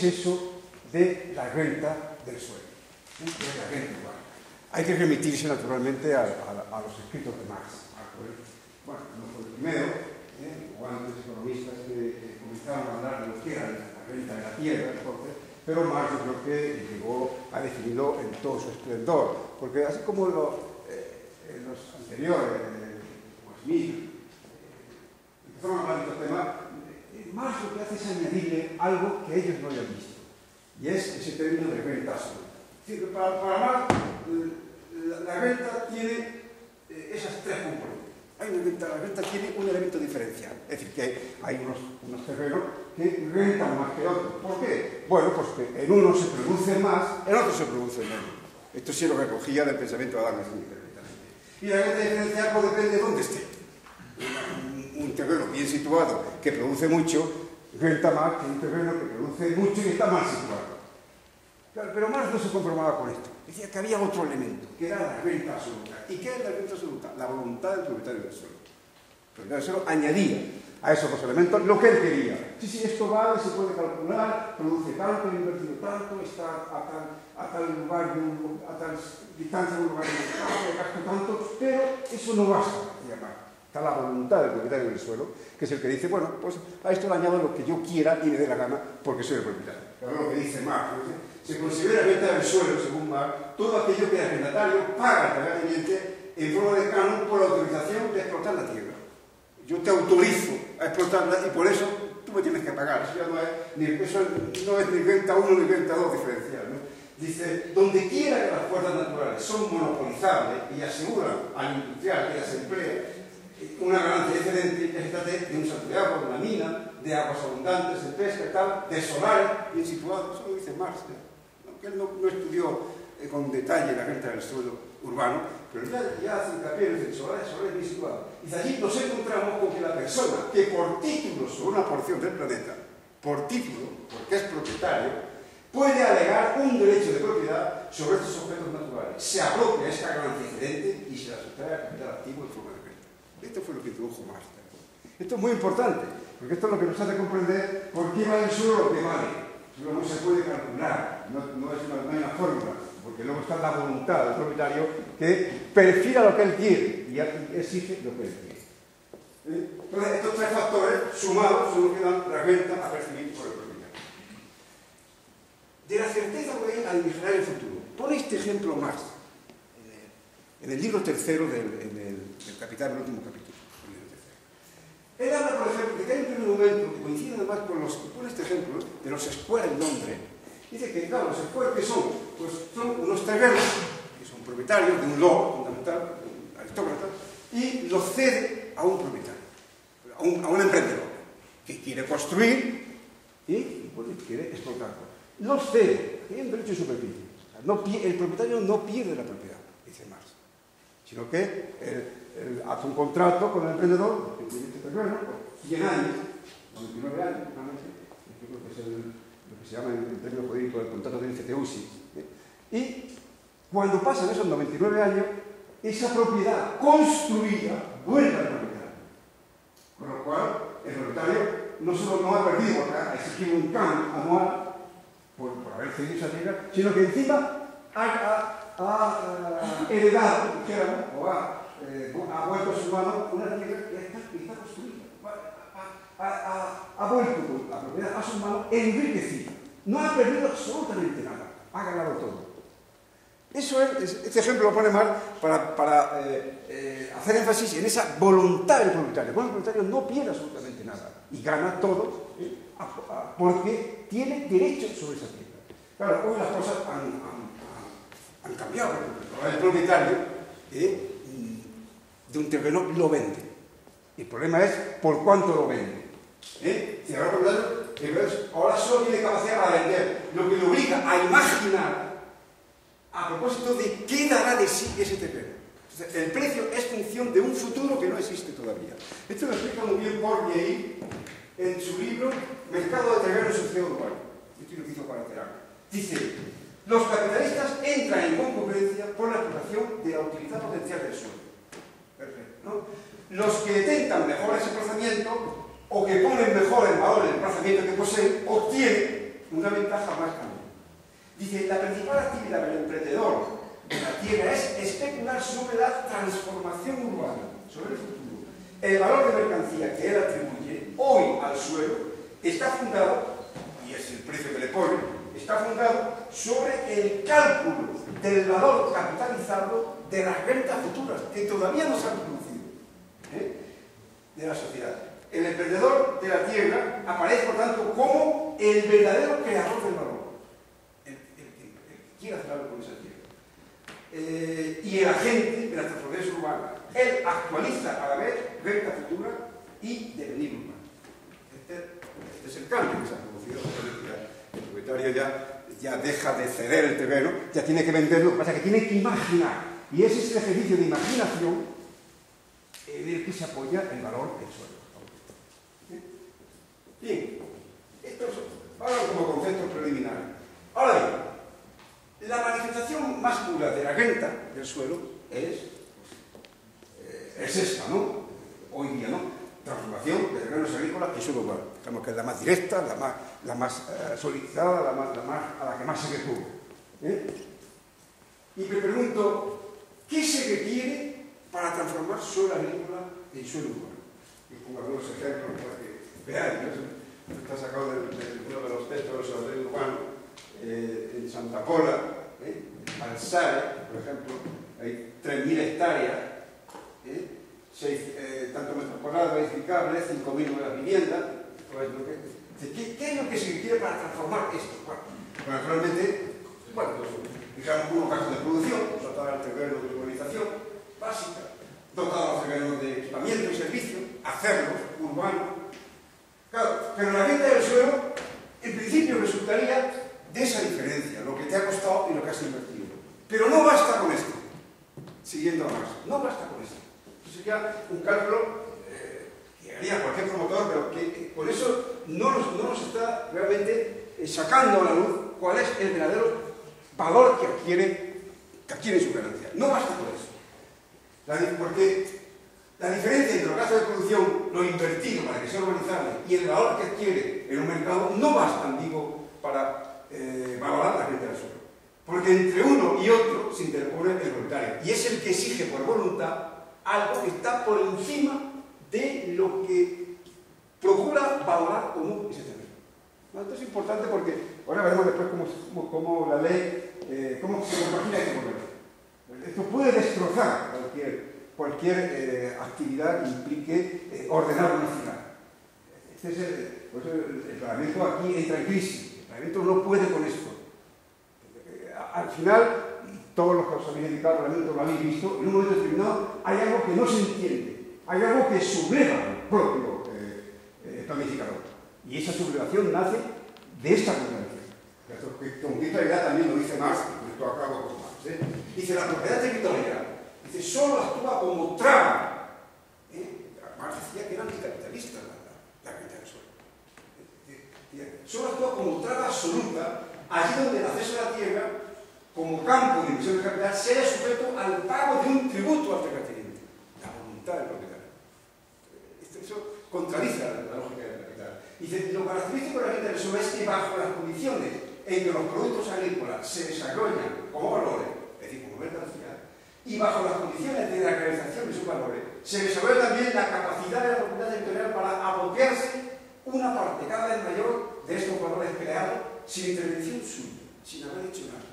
es eso de la renta del suelo, ¿eh? de la renta urbana. Hay que remitirse naturalmente a, a, a los escritos de Marx. Bueno, no fue el primero, ¿eh? o antes economistas que comenzaron a hablar de lo que era la renta de la tierra, entonces, pero Marx yo creo que llegó a definirlo en todo su esplendor, porque así como lo, eh, en los anteriores, eh, como Smith, empezaron a hablar de este tema, Marx lo que hace es añadirle algo que ellos no habían visto, y es ese término de renta absoluta. Para, para Marx, la, la renta tiene eh, esas tres componentes. Hay una renta, la renta tiene un elemento diferencial, es decir, que hay unos, unos terrenos que rentan más que otros. ¿Por qué? Bueno, pues que en uno se produce más, en otro se produce menos. Esto sí lo recogía del pensamiento de Adam Smith. Y la renta diferencial pues, depende de dónde esté un terreno bien situado que produce mucho renta más que un terreno que produce mucho y está mal situado. Pero Marx no se conformaba con esto. Decía que había otro elemento, que era la renta absoluta. ¿Y qué es la renta absoluta? La voluntad del propietario del suelo. El propietario del suelo añadía a esos dos elementos lo que él quería. Sí, sí, esto vale, se puede calcular, produce tanto, he invertido tanto, está a tal, a tal lugar, a tal distancia de un lugar de mercado, gasto tanto, pero eso no basta, Marx. Está la voluntad del propietario del suelo, que es el que dice, bueno, pues a esto le añado lo que yo quiera y me dé la gana porque soy el propietario. Pero lo que dice Marx, ¿no? se considera venta del suelo, según Marx, todo aquello que el arrendatario paga al terrateniente en forma de canon por la autorización de explotar la tierra. Yo te autorizo a explotarla y por eso tú me tienes que pagar. Eso, ya no, es, ni, venta 1 ni venta 2 diferencial. Dice, donde quiera que las fuerzas naturales son monopolizables y aseguran al industrial que las emplea, una ganancia excedente de un salto de de una mina, de aguas abundantes, de pesca y tal, de solares bien situados, eso lo dice Marx, ¿eh? aunque él no, no estudió eh, con detalle la renta del suelo urbano, pero ya, ya hace hincapié en el solares, solares bien situados. Y allí nos encontramos con que la persona que por título sobre una porción del planeta, por título, porque es propietario, puede alegar un derecho de propiedad sobre estos objetos naturales. Se apropia esta ganancia excedente y se la sustrae al capital activo de forma de esto fue lo que introdujo Marx. Esto es muy importante, porque esto es lo que nos hace comprender por qué vale el suelo lo que vale. Eso no se puede calcular, no, es una, una fórmula, porque luego está la voluntad del propietario que perfila lo que él quiere y exige lo que él quiere. Entonces, estos tres factores sumados son los que dan la renta a percibir por el propietario. De la certeza hay al vigilar el futuro. Pone este ejemplo Marx en el libro tercero del, del, del Capital, el último capítulo. Él habla, por ejemplo, de que hay un momento que coincide además con los, pone este ejemplo, de los escuelas en Londres. Dice que, claro, los escuelas que son, pues son unos terrenos que son propietarios de un lord fundamental, un aristócrata, y los cede a un propietario, a un, emprendedor, que quiere construir y bueno, quiere explotarlo. Los cede, tiene un derecho de superficie. O el propietario no pierde la propiedad, sino que hace un contrato con el emprendedor, que tiene este terreno, por 100 años, 99 años, yo lo que se llama en, términos jurídicos el contrato de ICTUSI. Y cuando pasan esos 99 años, esa propiedad construida vuelve al propietario. Con lo cual, el propietario no solo no ha perdido, ha exigido un cambio anual por, por haber cedido esa tierra, sino que encima ha, ha heredado, dijéramos, o eh, ha, vuelto a su mano una tierra que está, está construida. Ha, ha, ha, vuelto pues, la propiedad a su mano enriquecida. No ha perdido absolutamente nada, ha ganado todo. Eso es, este ejemplo lo pone mal para, eh, eh, hacer énfasis en esa voluntad del voluntario. El voluntario no pierde absolutamente nada y gana todo porque tiene derecho sobre esa tierra. Claro, hoy las cosas han cambiado. El propietario de un terreno lo vende. El problema es por cuánto lo vende. Si ahora solo tiene capacidad para vender, lo que le obliga a imaginar a propósito de qué dará de sí ese terreno. El precio es función de un futuro que no existe todavía. Esto lo explica muy bien Bourdieu en su libro Mercado de terrenos y sociedad urbana. Esto lo hizo para Dice, los capitalistas entran en concurrencia por la explotación de la utilidad potencial del suelo. Perfecto, Los que detentan mejor ese emplazamiento o que ponen mejor en valor el emplazamiento que poseen, obtienen una ventaja más grande. Dice, la principal actividad del emprendedor en la tierra es especular sobre la transformación urbana, sobre el futuro. El valor de mercancía que él atribuye hoy al suelo está fundado, y es el precio que le pone, está fundado sobre el cálculo del valor capitalizado de las rentas futuras, que todavía no se han producido, ¿eh? de la sociedad. El emprendedor de la tierra aparece, por tanto, como el verdadero creador del valor quiere hacer algo con esa tierra. Eh, y el agente de la transformación urbana. Él actualiza a la vez renta futura y devenir urbano. Este, este, es el cambio que se ha producido. El propietario ya, ya deja de ceder el terreno, ya tiene que venderlo, pasa que tiene que imaginar. Y ese es el ejercicio de imaginación en el que se apoya el valor del suelo. Bien, esto es ahora como concepto preliminar. Ahora bien, la manifestación más pura de la renta del suelo es, eh, es esta, ¿no? Hoy día, ¿no? Transformación de terrenos agrícolas y suelo urbano. Digamos que es la más directa, la más, eh, solicitada, la más, a la que más se recurre. ¿eh? Y me pregunto, ¿qué se requiere para transformar suelo agrícola en suelo urbano? Y pongo algunos ejemplos para que veáis, ¿no? Está sacado de, uno de los textos sobre el urbano eh, en Santa Pola, eh, en Balsare, por ejemplo, hay 3.000 hectáreas, eh, eh, tanto metros cuadrados edificables, 5.000 nuevas viviendas. ¿Qué, ¿Qué, es lo que se requiere para transformar esto? Bueno, pues naturalmente, bueno, digamos, unos casos de producción, tratar al terreno de urbanización básica, dotar a los terrenos de equipamiento y servicio, hacerlos urbanos. Claro, pero la venta del suelo, en principio, resultaría de esa diferencia, lo que te ha costado y lo que has invertido. Pero no basta con esto, siguiendo a más, no basta con esto. Esto sería un cálculo haría cualquier promotor, pero que por eso no nos, no nos está realmente eh, sacando a la luz cuál es el verdadero valor que adquiere, que adquiere su ganancia. No basta con eso. porque la diferencia entre los gastos de producción, lo invertido para que sea urbanizable y el valor que adquiere en un mercado no basta, digo, para eh, valorar la gente del suelo. Porque entre uno y otro se interpone el voluntario. Y es el que exige por voluntad algo que está por encima de lo que procura valorar común ese terreno. Esto es importante porque ahora veremos después cómo, cómo, la ley, eh, cómo se imagina este problema. Esto puede destrozar cualquier, cualquier eh, actividad que implique eh, ordenar una ciudad. Este es el, por eso el, el Parlamento aquí entra en crisis Parlamento no puede con esto. Al final, todos los que os habéis dedicado al Parlamento lo habéis visto, en un momento determinado hay algo que no se entiende, hay algo que subleva el propio eh, eh, planificador. Y esa sublevación nace de esta conferencia. Con claridad también lo dice más, esto acabo con más. ¿eh? Dice, la propiedad territorial, dice, solo actúa como traba. ¿eh? Marx decía que era anticapitalista la, la, la solo actúa como traba absoluta allí donde el acceso a la tierra, como campo de inversión de capital, sea sujeto al pago de un tributo al terrateniente. La voluntad del propietario. Eso contradice la, lógica del capital. Dice, lo característico de la vida del suelo es que bajo las condiciones en que los productos agrícolas se desarrollan como valores, es decir, como mercancía, y bajo las condiciones de la realización de sus valores, se desarrolla también la capacidad de la propiedad territorial para apropiarse una parte cada vez mayor de estos valores creado sin intervención suya, sin haber hecho nada,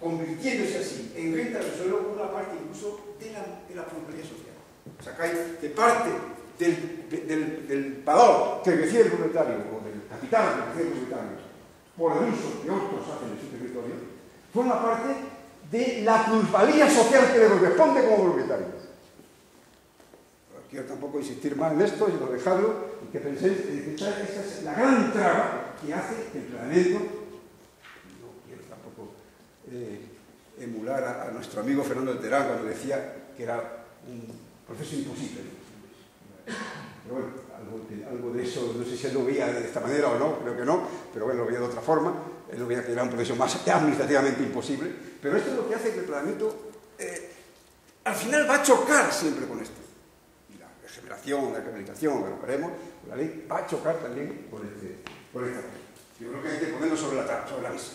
convirtiéndose así en renta del suelo una parte incluso de la, de la social. Sacáis de parte del, del, del valor que recibe el propietario capital de Imperio Británico, por el uso que otros hacen de territorio, forma parte de la plusvalía social que le corresponde como propietario. Quiero tampoco insistir más en esto, sino dejarlo y que penséis que esta es la gran traba que hace que el planeamiento. No quiero tampoco eh, emular a, a, nuestro amigo Fernando Terán cuando decía que era un proceso imposible. Pero bueno, algo de, eso, no sé si él lo veía de esta manera o no, creo que no, pero bueno, lo veía de otra forma, él lo veía que era un proceso más administrativamente imposible, pero esto es lo que hace que el planeamiento eh, al final va a chocar siempre con esto. Y la regeneración, la rehabilitación, lo veremos, la ley va a chocar también con, este, con esta cosa. Yo creo que hay que ponerlo sobre la, sobre la mesa.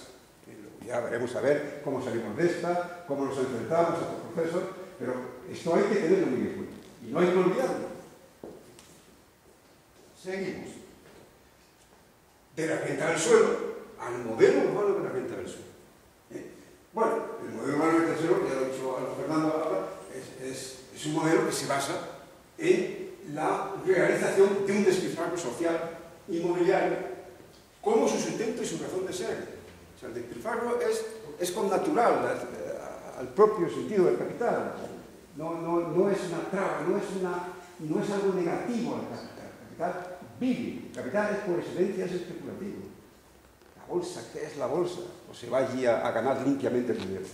Ya veremos a ver cómo salimos de esta, cómo nos enfrentamos a estos procesos, pero esto hay que tenerlo muy en cuenta. Y no hay que olvidarlo. Seguimos. De la renta del suelo al modelo urbano de la renta del suelo. ¿Eh? Bueno, el modelo urbano del suelo, ya lo ha dicho Fernando ahora, es, un modelo que se basa en la realización de un despilfarro social inmobiliario como su sustento y su razón de ser. O sea, el despilfarro es, es con natural al, propio sentido del capital. No, es una traba, no es, no es algo negativo al capital. El capital vive. Capital es por excelencia es especulativo. La bolsa, ¿qué es la bolsa? O se va allí a, ganar limpiamente el dinero.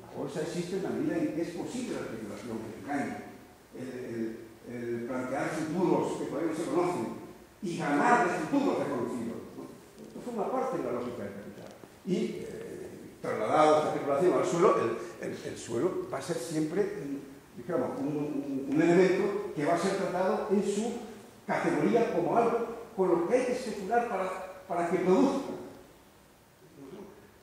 La bolsa existe en la medida en que es posible la especulación, el engaño, el, el, plantear futuros que todavía no se conocen y ganar de futuros desconocidos. ¿no? Esto forma parte de la lógica del capital. Y eh, trasladado esta especulación al suelo, el, el, el, suelo va a ser siempre digamos, un, un, un elemento que va a ser tratado en su categoría como algo con lo que hay que especular para, para que produzca.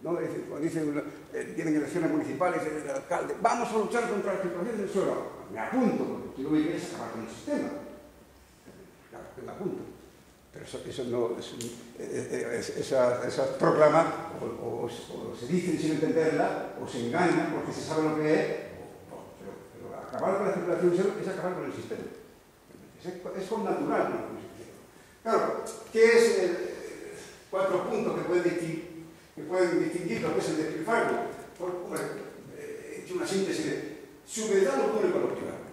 ¿No? Cuando dicen, eh, tienen elecciones municipales, el alcalde, vamos a luchar contra la especulación del suelo. Me apunto, porque quiero vivir es acabar con el sistema. Claro, me apunto. Pero eso, eso no, es, eh, es, esas, esas proclamas o, se dicen sin entenderla, o se engañan porque se sabe lo que es, pero, acabar con la especulación del suelo es acabar con el sistema. Es con natural la Claro, ¿qué es el cuatro puntos que pueden distinguir, que pueden distinguir lo que es el despilfarro? Por, bueno, he hecho una síntesis de subedad lo público a lo privado.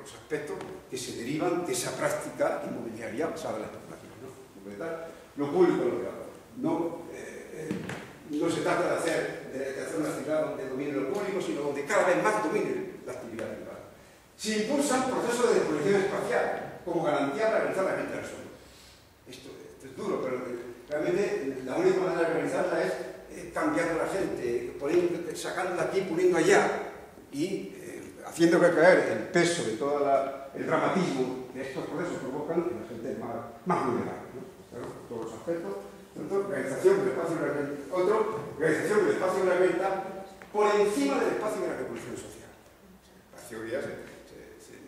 Los aspectos que se derivan de esa práctica inmobiliaria basada en la especulación. ¿no? Subedad lo público a lo privado. No, eh, no se trata de hacer, de, de hacer una actividad donde domine lo público, sino donde cada vez más domine la actividad privada. Se impulsa un proceso de desconexión espacial como garantía para realizar la venta del suelo. Esto, esto, es duro, pero realmente la única manera de realizarla es eh, cambiando a la gente, poniendo, sacándola aquí, poniendo allá y eh, haciendo recaer el peso de todo el dramatismo de estos procesos provocan que la gente más, vulnerable. todos los aspectos. Entonces, realización del espacio de la renta. Otro, del espacio por encima del espacio de la revolución social. La teoría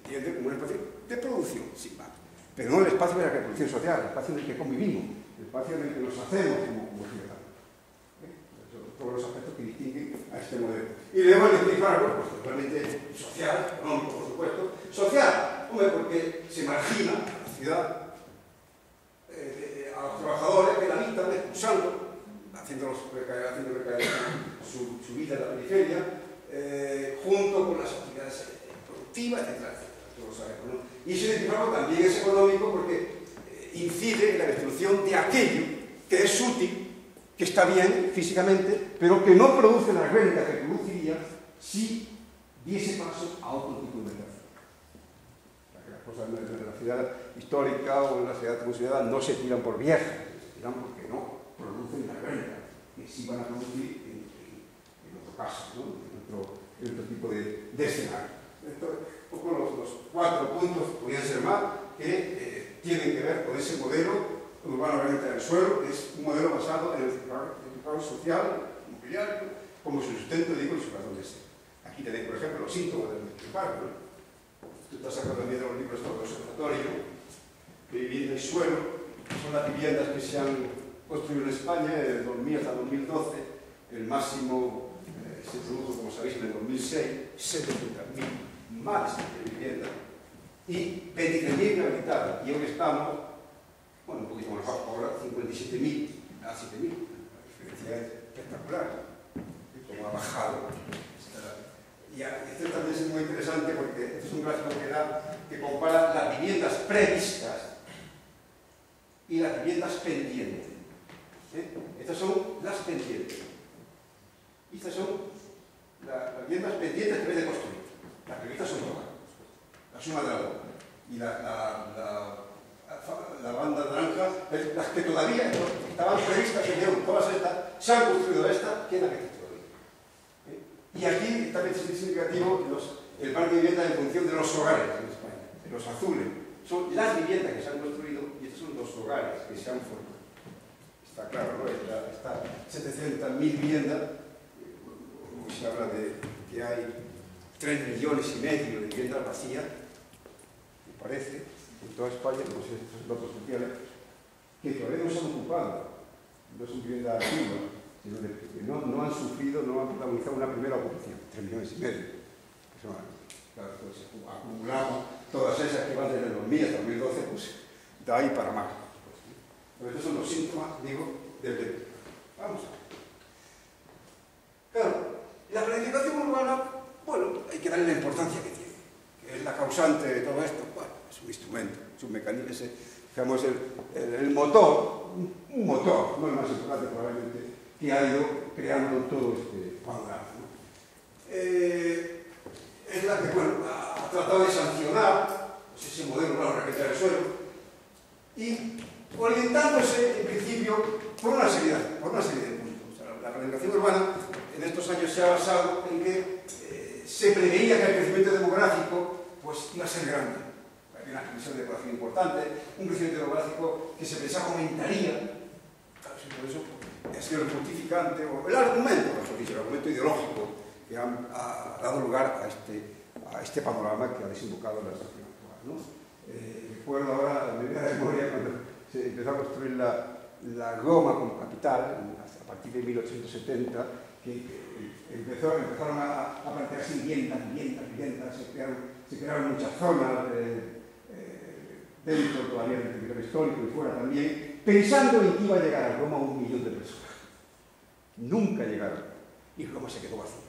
entiende Como un espacio de producción, sin más. Pero no el espacio de la reproducción social, el espacio en el que convivimos, el espacio en el que nos hacemos como, como ciudadanos. ¿Eh? Todos los aspectos que distinguen a este modelo. Y debemos el claro, pues totalmente social, económico, por supuesto. Social, hombre, porque se margina a la ciudad, eh, a los trabajadores que la están expulsando, haciéndolos recaer, haciendo recaer su, su vida en la periferia, eh, junto con las actividades eh, productivas, etc. Y ese despilfarro también es económico porque eh, incide en la destrucción de aquello que es útil, que está bien físicamente, pero que no produce la renta que produciría si diese paso a otro tipo de mercado. Las cosas en la ciudad histórica o en la ciudad considerada no se tiran por viejas, se tiran porque no producen la renta que sí van a producir en, otro caso, ¿no? en, otro, tipo de, de escenario. Esto, un poco los, cuatro puntos, podrían ser más, que eh, tienen que ver con ese modelo urbano renta del suelo, que es un modelo basado en el ciclado social, inmobiliario, como su sustento, digo, y su razón de ser. Aquí tenéis, por ejemplo, los síntomas del. ¿no? Tú estás sacando también de los libros de observatorio, de vivienda y suelo, son las viviendas que se han construyó en España de 2000 hasta 2012, el máximo eh, se produjo, como sabéis, en el 2006, 700.000, males de vivienda e Bendicañeira habilitada e onde estamos bueno, un poquito máis bajo agora 57.000 a 7.000 a espectacular e como ha bajado e a, tamén é moi interesante porque é un gráfico que dá que compara las viviendas previstas de ahí para más. Pero estos son los síntomas, digo, del déficit. Vamos a ver. Claro, la planificación urbana, bueno, hay que darle la importancia que tiene, que es la causante de todo esto. Bueno, es un instrumento, es un mecanismo, es, digamos, el, el, el motor, un motor, no el más importante probablemente, que ha ido creando todo este panorama. ¿no? Eh, es la que, bueno, ha tratado de sancionar pues, ese modelo de la el del suelo, y orientándose, en principio, por una serie, por una serie de puntos. O sea, la planificación urbana en estos años se ha basado en que eh, se preveía que el crecimiento demográfico pues, iba a ser grande. Había una expansión de población importante, un crecimiento demográfico que se pensaba aumentaría. Claro, si por eso pues, ha sido el justificante, o el argumento, mejor dicho, el argumento ideológico que han, ha dado lugar a este, a este panorama que ha desembocado en la situación actual. ¿no? Eh, recuerdo ahora, me viene a memoria cuando se empezó a construir la, la goma como capital, a partir de 1870, que empezó, empezaron a, a plantearse viviendas, viviendas, viviendas, se crearon, muchas zonas eh, eh, dentro todavía del territorio histórico y fuera también, pensando en que iba a llegar a Roma un millón de personas. Nunca llegaron. Y Roma se quedó vacía.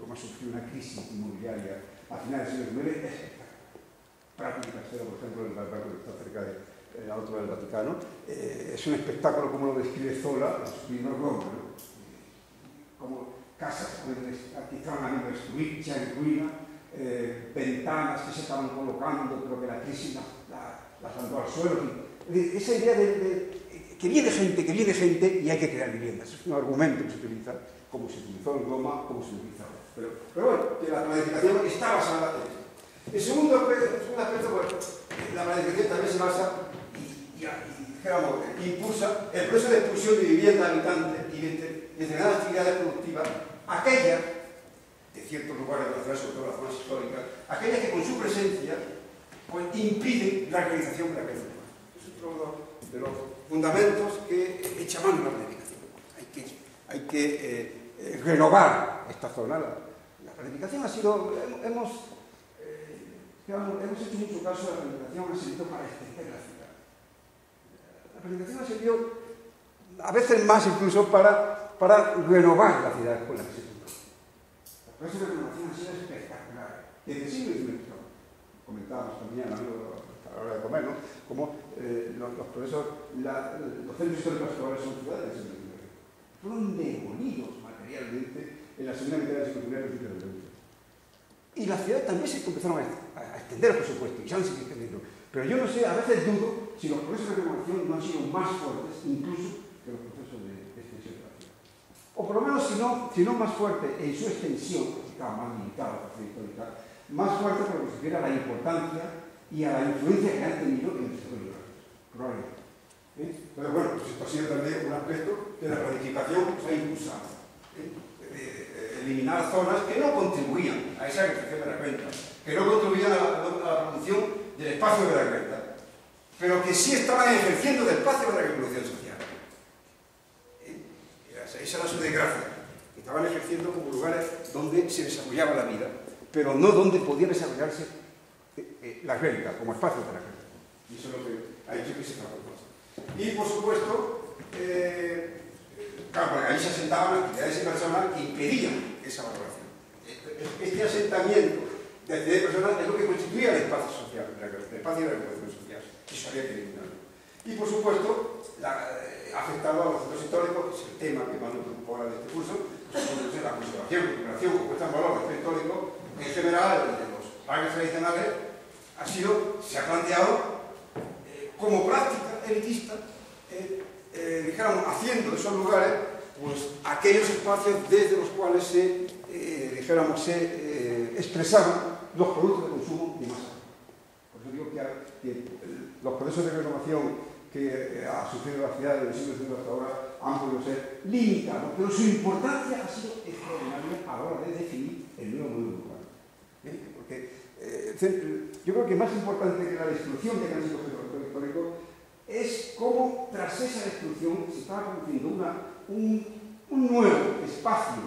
Roma sufrió una crisis inmobiliaria a finales del siglo XIX Práctica por ejemplo, el barco que está cerca de, el auto del Vaticano, eh, es un espectáculo como lo describe Zola libro Roma, ¿no? como casas que estaban a nivel destruir, ya en ruina, eh, ventanas que se estaban colocando, pero que la crisis las la, mandó al suelo. esa idea de, de, que viene gente, que viene gente y hay que crear viviendas. Es un argumento que se utiliza, como se utilizó en Roma, como se utiliza ahora. Pero, pero bueno, que la planificación está basada en eso. El segundo aspecto, el segundo aspecto pues, la planificación también se basa y, y, y digamos, impulsa el proceso de expulsión de vivienda habitante y determinadas actividades productivas, aquellas de ciertos lugares de la ciudad, sobre todo las zonas históricas, aquellas que con su presencia pues, impiden la realización de la vida. Eso es otro de los fundamentos que echa mano la planificación. Hay que, hay que eh, eh renovar esta zona. La, planificación ha sido, hemos Claro, hemos hecho mucho caso a la planificación asiento para extender La planificación ha servido a veces más incluso para, para renovar la ciudad con la que se fundó. La clase de renovación ha sido espectacular. Desde el siglo XIX, comentábamos también a la hora de comer, ¿no? Como eh, los, los procesos, la, los centros históricos actuales son ciudades del siglo XIX, fueron demolidos materialmente en la segunda mitad del siglo XIX y principio del XX. Y las ciudades también se empezaron a atender por supuesto, y ya si que duro. Pero yo no sé, a veces dudo si los procesos de regulación no han sido más fuertes incluso que los procesos de extensión de la ciudad. O por lo menos, si no, si no más fuerte en su extensión, porque estaba más limitada más fuerte para que se viera la importancia y a la influencia que han tenido en el desarrollo probablemente. ¿Eh? Pero bueno, pues esto ha sido también un aspecto de la planificación que se ha impulsado. ¿eh? Eliminar zonas que no contribuían a esa creación de la renta, que no contribuían a la, producción del espacio de la renta. pero que sí estaban ejerciendo del espacio de la reproducción social. ¿Eh? Esa era su desgracia. Estaban ejerciendo como lugares donde se desarrollaba la vida, pero no donde podía desarrollarse eh, eh, la renta, como espacio de la renta. Y eso es lo que ha hecho que se transformase. Y, por supuesto, eh, Claro, porque ahí se asentaban actividades inversiones que impedían esa valoración. Este asentamiento de actividades personas es lo que constituía el espacio social, el espacio de regulación social, y eso había que eliminarlo. Y por supuesto, la, eh, afectado a los centros históricos, es el tema que más nos preocupa ahora de este curso, pues, la conservación, recuperación, puesta en valor del centro histórico, en general, de los parques tradicionales, ha sido, se ha planteado eh, como práctica elitista eh, eh, dijéramos, haciendo esos lugares pues, aquellos espacios desde los cuales se, eh, dijéramos, se eh, expresaban los productos de consumo de masa. Por eso digo que, los procesos de renovación que ha sufrido la ciudad desde el siglo XIX hasta ahora han podido ser limitados, pero su importancia ha sido extraordinaria a la hora de definir el nuevo mundo urbano. ¿Eh? Porque eh, yo creo que más importante que la destrucción de grandes objetos históricos es cómo tras esa destrucción se estaba produciendo una, un, nuevo espacio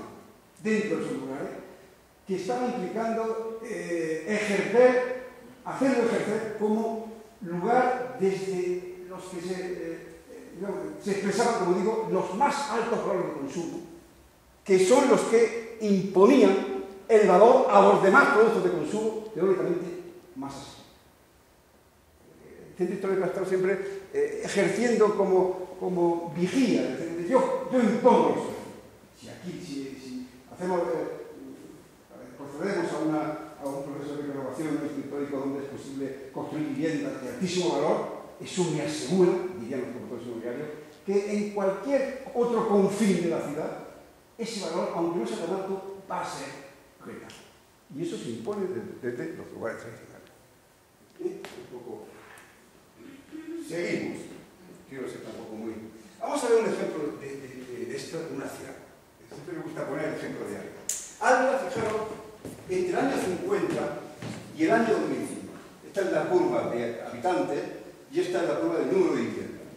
dentro de esos lugares que estaba implicando eh, ejercer, hacerlo ejercer como lugar desde los que se, eh, se expresaban, como digo, los más altos valores de consumo, que son los que imponían el valor a los demás productos de consumo teóricamente más así. El centro histórico ha estado siempre eh, ejerciendo como, como vigía, es decir, yo, yo impongo eso. Si aquí, si, hacemos, eh, procedemos a, una, a, un proceso de renovación histórico donde es posible construir viviendas de altísimo valor, eso me asegura, dirían los promotores inmobiliarios, que en cualquier otro confín de la ciudad, ese valor, aunque no sea tan alto, va a ser real. Y eso se impone desde, desde los lugares tradicionales. ¿Eh? Un poco. Seguimos. Quiero ser tampoco muy. Vamos a ver un ejemplo de, de, de esto una ciudad. Siempre me gusta poner el ejemplo de Ávila. Ávila, fijaros, entre el año 50 y el año 2005. Esta es la curva de habitantes y esta es la curva del número de viviendas.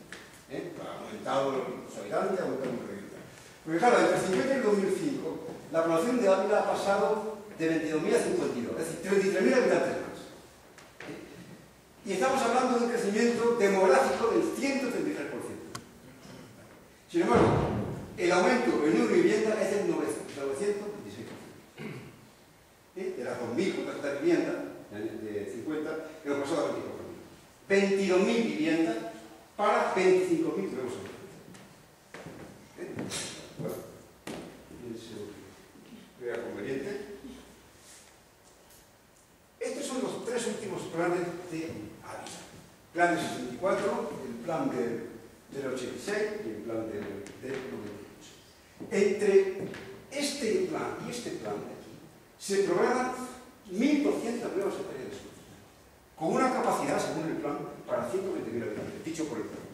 ¿Eh? Ha aumentado los habitantes, ha aumentado el número de viviendas. Porque claro, entre el 50 y el 2005, la población de Ávila ha pasado de 22.000 a 52, es decir, 33.000 habitantes. Y estamos hablando de un crecimiento demográfico del 133%. Sin embargo, el aumento número de viviendas es del 926%. ¿Eh? De las 2.000 viviendas de 50, hemos pasado a 24. 22.000 viviendas para 25.000 nuevos ¿Eh? Bueno, crea conveniente. Estos son los tres últimos planes de Ávila. Plan del 64, el plan de, del 86 y el plan del, del 98. Entre este plan y este plan de aquí se programan 1.200 nuevas hectáreas con una capacidad, según el plan, para 120.000 habitantes, dicho por el plan.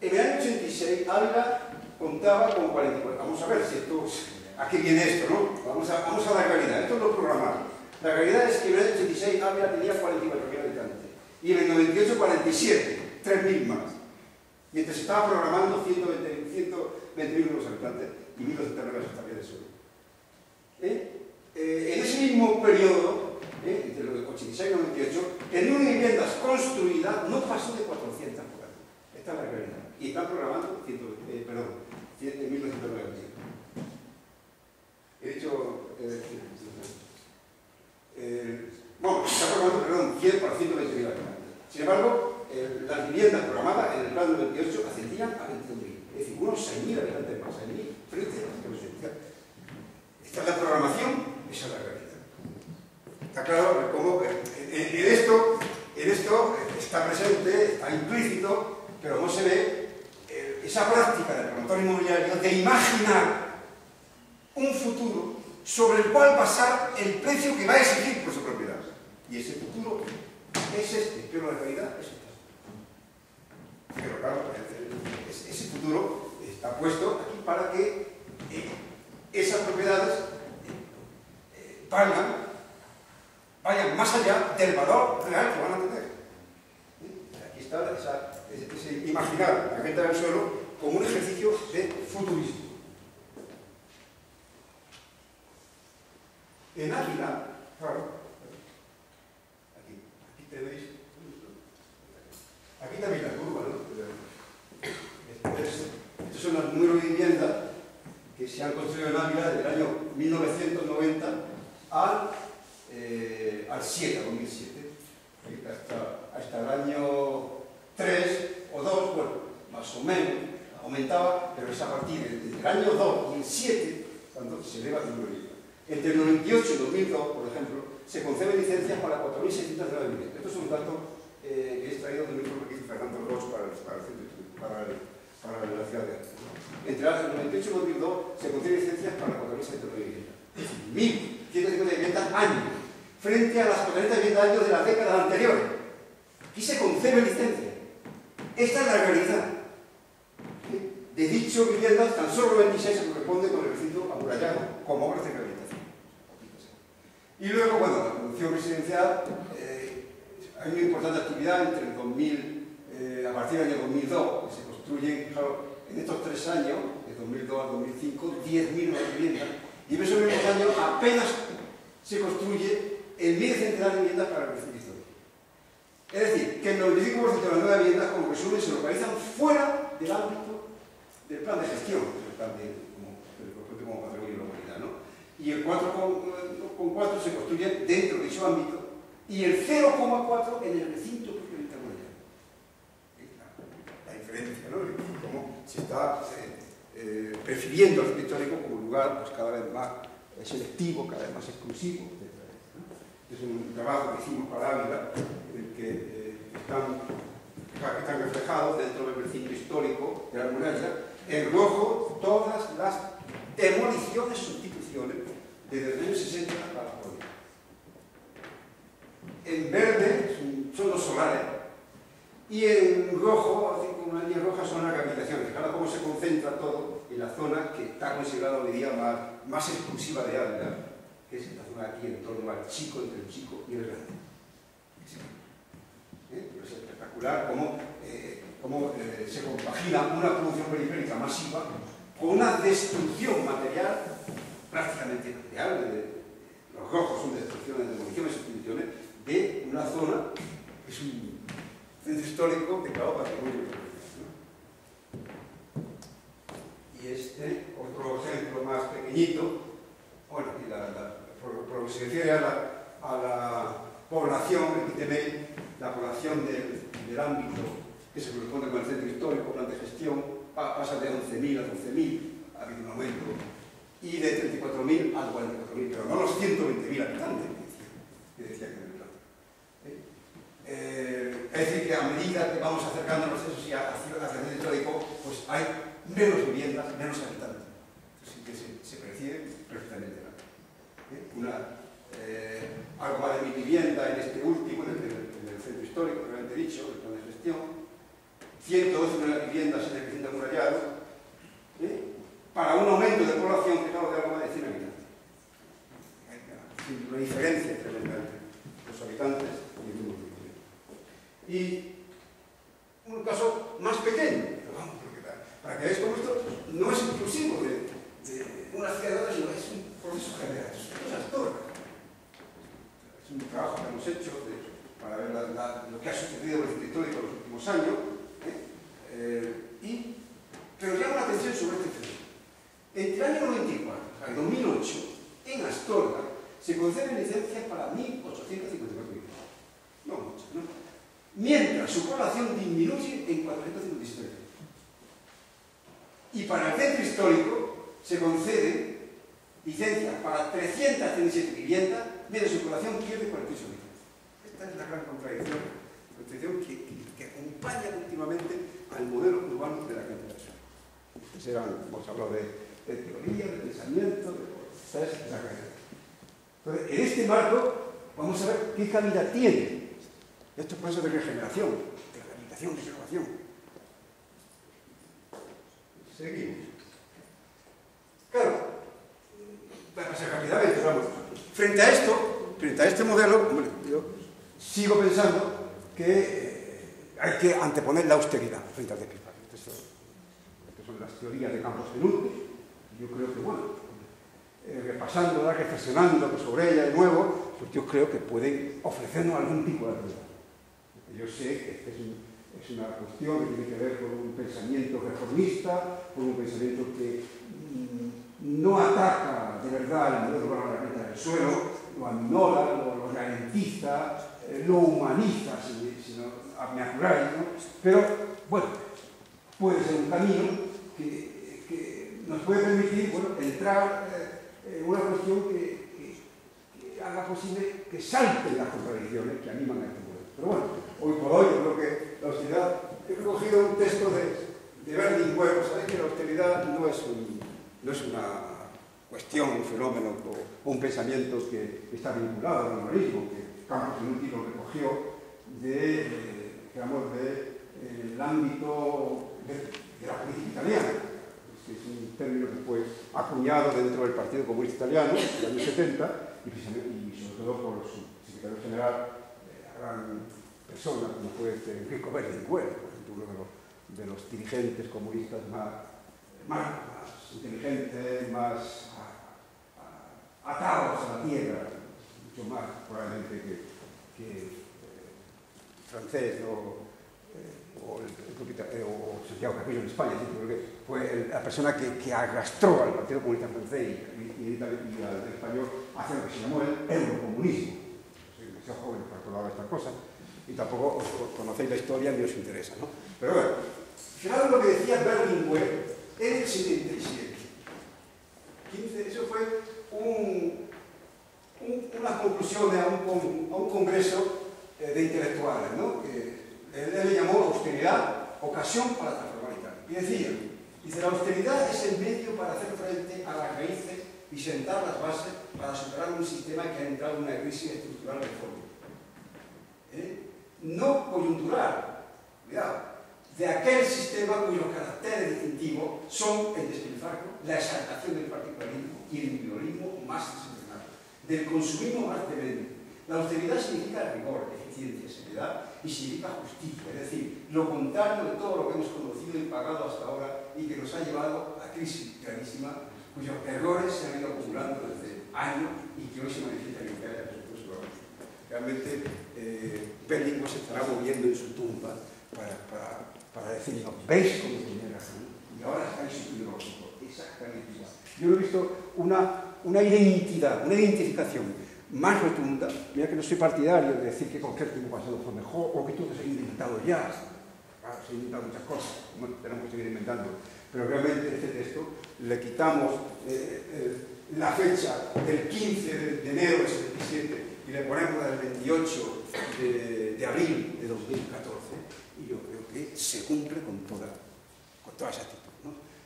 En el año 86, Ávila contaba con 44. Vamos a ver si esto, a qué viene esto, ¿no? Vamos a, vamos a la realidad, esto es lo programado. La realidad es que en el año 86 Ávila tenía 44.000 habitantes y en el 98 47, 3.000 más. Mientras se estaba programando 120.000 nuevos habitantes y 1.200 nuevas hectáreas de suelo. ¿Eh? Eh, en ese mismo periodo, ¿eh? entre los 86 y 98, el número de viviendas construidas no pasó de 400 por año. Esta es la realidad. Y están programando 100, eh, perdón, 100, 1997. He dicho... Bueno, está programando, perdón, 100 para 120 mil habitantes. Sin embargo, eh, las viviendas programadas en el plan 98 ascendían a 21.000. Es decir, unos 6.000 habitantes más, 6.000 frente a las nos Esta es la programación, esa es la realidad. Está claro cómo en, en, esto, en esto está presente, está implícito, pero no se ve eh, esa práctica del promotor inmobiliario de imaginar un futuro sobre el cual basar el precio que va a exigir por su propiedad. Y ese futuro es este, pero la realidad es esta. Pero claro, ese futuro está puesto aquí para que eh, esas propiedades eh, vayan más allá del valor real que van a tener. Aquí está imaginar la renta del suelo como un ejercicio de futurismo. Trabajo que hicimos para Ávila que eh, están, están, reflejados dentro del recinto histórico de la muralla. En rojo, todas las demoliciones, sustituciones desde los años 60 hasta la actualidad. En verde son los solares y en rojo, así con una línea roja, son las rehabilitaciones. Fijaros cómo se concentra todo en la zona que está considerada hoy día más, exclusiva de Ávila, es esta zona aquí en torno al chico, entre el chico y el grande. ¿eh? es espectacular cómo, eh, cómo eh, se compagina una producción periférica masiva con una destrucción material prácticamente material, los rojos son destrucciones, demoliciones, sustituciones, de una zona que es un centro histórico declarado patrimonio Y este, otro ejemplo más pequeñito, bueno, y la, la, por, por lo que se refiere a la, a la población, repíteme, la población del, del ámbito que se corresponde con el centro histórico, plan de gestión, pa, pasa de 11.000 a 12.000, ha habido un aumento, y de 34.000 a 44.000, pero no los 120.000 habitantes que decía, que decía que era ¿Eh? Eh, es decir, que a medida que vamos acercándonos eso sí, hacia, hacia el centro histórico, pues hay menos viviendas, menos habitantes. Así que se, se percibe una, eh, algo más de mi vivienda en este último, en el, en el centro histórico, realmente dicho, el plan de gestión, 112 nuevas viviendas en el recinto amurallado, ¿eh? para un aumento de población que claro, de algo más de 100 habitantes. Una diferencia tremenda entre los habitantes y el municipio. Y un caso más pequeño, pero vamos, porque para, para que veáis cómo esto no es inclusivo de, de una ciudad, sino es un proceso general. Un trabajo que hemos hecho para ver lo que ha sucedido en el histórico en los últimos años, ¿eh? Eh, y, pero llama la atención sobre este fenómeno. Entre el año 94 y 2008, en Astorga, se conceden licencias para 1.854 viviendas. No muchas, ¿no? Mientras su población disminuye en 457 Y para el centro histórico se conceden licencias para 337 viviendas, mire, su población pierde 48 el. Esta es la gran contradicción, contradicción que, que, acompaña últimamente al modelo urbano de la gente Entonces eran, hemos hablado de, de teoría, de pensamiento, de es la realidad. Entonces, en este marco, vamos a ver qué calidad tiene estos procesos de regeneración, de rehabilitación, de renovación. Seguimos. Claro, para ser rápidamente, vamos. Frente a esto, frente a este modelo, sigo pensando que eh, hay que anteponer la austeridad frente al despilfarro. Estas son las teorías de Campos Penute. Yo creo que, bueno, eh, reflexionando sobre ella de nuevo, pues yo creo que pueden ofrecernos algún tipo de ayuda. Yo sé que este es, un, es, una cuestión que tiene que ver con un pensamiento reformista, con un pensamiento que mmm, no ataca de verdad el modelo de la renta del suelo, lo anula, lo, lo ralentiza, eh, lo humaniza, si, no natural, ¿no? pero bueno, puede ser un camino que, nos puede permitir bueno, entrar eh, en una cuestión que, haga posible que salten las contradicciones que animan a este modelo. Pero bueno, hoy por hoy creo que la austeridad, he recogido un texto de, de Berlinguer, pues sabéis que la austeridad no es, un, no es una cuestión, un fenómeno o, un pensamiento que está vinculado al humorismo, que Campos un lo recogió de, eh, digamos, de, el ámbito de, de la política italiana. que Es un término que fue acuñado dentro del Partido Comunista Italiano en los años 70 y, sobre todo por su secretario general, eh, la gran persona como fue este Enrico Berlinguer, uno de los, de los dirigentes comunistas más, más, más inteligentes, más ah, ah, atados a la tierra, mucho más probablemente que, que eh, francés o, eh, o, el, eh, o, Santiago Capillo en España, ¿sí? porque fue la persona que, que arrastró al Partido Comunista Francés y, y, y, y al español hacia lo que se llamó el eurocomunismo. Soy demasiado joven para acordar de estas cosas y tampoco os, os conocéis la historia ni os interesa. ¿no? Pero bueno, fijaros lo que decía Berlinguer en el 77. 15, eso fue un, un, unas conclusiones a um un, a um un congreso eh, de intelectuales, ¿no? que él, él, le llamó austeridad, ocasión para transformar Italia. Y decía, dice, la austeridad es el medio para hacer frente a las raíces y sentar las bases para superar un sistema que ha entrado en una crisis estructural de fondo. ¿Eh? No coyuntural, cuidado, de aquel sistema cuyo carácter distintivo son el despilfarro, la exaltación del particularismo y el individualismo más desordenado, del consumismo más tremendo. La austeridad significa rigor, eficiencia, seriedad y significa justicia, es decir, lo contrario de todo lo que hemos conocido y pagado hasta ahora y que nos ha llevado a crisis gravísima cuyos errores se han ido acumulando desde años y que hoy se manifiestan en cada Realmente eh, Pélicos se estará moviendo en su tumba para, para para decirnos, ¿veis cómo tenía razón? Y ahora estáis ideológico, exactamente igual. Yo he visto una, una identidad, una identificación más rotunda, mira que no soy partidario de decir que cualquier tiempo pasado fue mejor o que todo se ha inventado ya. Se han inventado muchas cosas, tenemos que seguir inventando. Pero realmente este texto le quitamos eh, la fecha del 15 de, enero del 77 y le ponemos la del 28 de, abril de 2014 y yo creo que se cumple con toda, con toda esa actitud.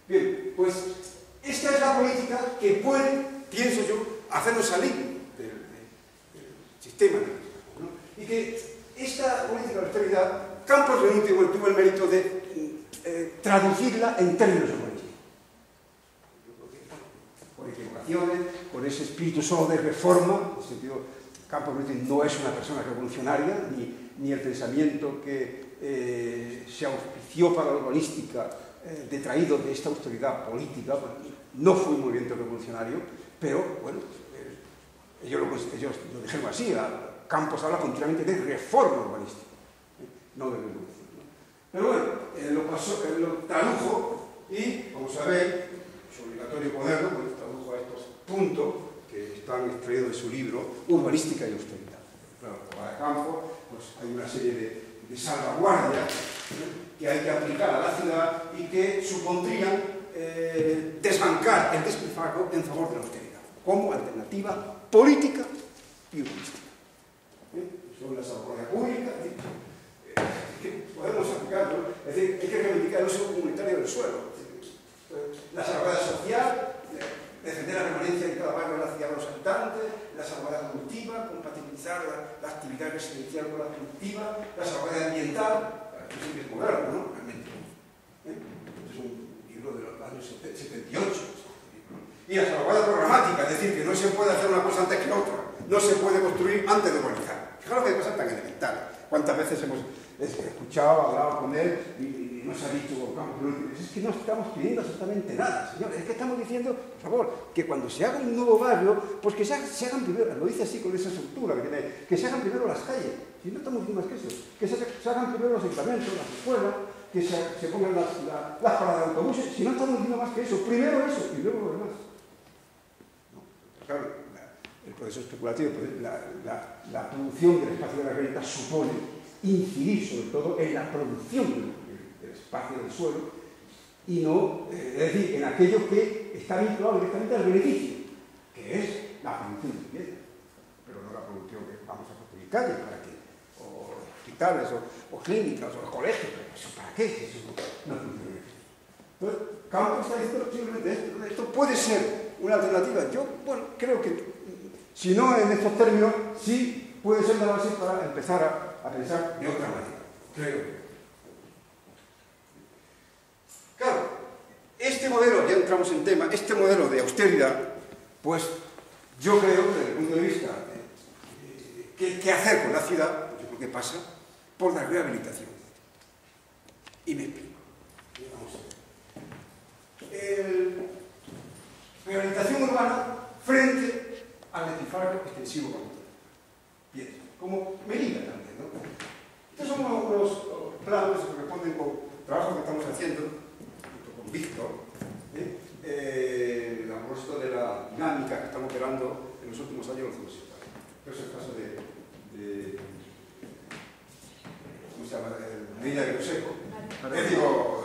Bien, pues esta es la política que puede, pienso yo, hacernos salir sistema ¿no? Y que esta política de austeridad, Campos Renuti tuvo el mérito de eh, traducirla en términos humanísticos. Con equivocaciones, con ese espíritu solo de reforma, en el sentido, Campos Renuti no es una persona revolucionaria, ni, ni el pensamiento que eh, se auspició para la urbanística eh, detraído de esta autoridad política, no fue un movimiento revolucionario, pero bueno, eh, ellos, lo, ellos lo dijeron así, a Campos habla continuamente de reforma urbanística, ¿eh? no de revolución. ¿no? Pero bueno, eh, lo, pasó, eh, lo tradujo y, como sabéis, es obligatorio ponerlo, pues, tradujo a estos puntos que están extraídos de su libro, Urbanística y Austeridad. Claro, para Campos pues, hay una serie de de salvaguardia que hai que aplicar a la ciudad y que supondrían eh, desbancar el despilfarro en favor de la austeridad, como alternativa política y humanística. ¿Eh? Sobre la salvaguardia pública, ¿eh? que podemos aplicarlo, es decir, hay que reivindicar el uso comunitario del suelo, eh, la salvaguardia social, defender la permanencia en cada barrio de la ciudad de los habitantes, la salvaguardia productiva, compatibilizar la, la, actividad residencial con la productiva, la salvaguardia ambiental, que es moderno, ¿no? Realmente. ¿Eh? Este es un libro de los años 78. Y la salvaguardia programática, es decir, que no se puede hacer una cosa antes que otra, no se puede construir antes de urbanizar. Fijaros que hay cosas tan elementales. ¿Cuántas veces hemos escuchado, hablado con él nos ha dicho, es que no estamos pidiendo absolutamente nada, señores, es que estamos diciendo, por favor, que cuando se haga un nuevo barrio, pues que se, hagan primero, lo dice así con esa estructura, que, que se hagan primero las calles, y no estamos diciendo más que eso, que se, hagan primero los ayuntamientos, las escuelas, que se, pongan las, paradas de autobuses, si no estamos diciendo más que eso, primero eso y luego lo demás. Claro, el proceso especulativo, pues, la, producción del espacio de la renta supone incidir sobre todo en la producción del suelo y no, eh, es decir, en aquello que está vinculado directamente al beneficio, que es la producción de vivienda, pero no la producción que vamos a construir calles para que, o hospitales, o, clínicas, o colegios, ¿eso para qué? Eso no funciona. Entonces, Campos está diciendo simplemente esto, esto puede ser una alternativa. Yo, bueno, creo que si no en estos términos, sí puede ser la base para empezar a, pensar de otra manera. Creo. Claro, este modelo, ya entramos en tema, este modelo de austeridad, pues yo creo, desde el punto de vista de qué hacer con la ciudad, yo creo que pasa por la rehabilitación. Y me explico. Ver. rehabilitación urbana frente al necesifario extensivo. Bien, como medida también, ¿no? Estos son los, planos que corresponden con el trabajo que estamos haciendo, Víctor, eh, eh, a propósito de la dinámica que estamos operando en los últimos años los universitarios. Pero es el caso de, de ¿cómo se llama? El Medina de Consejo. Eh, digo,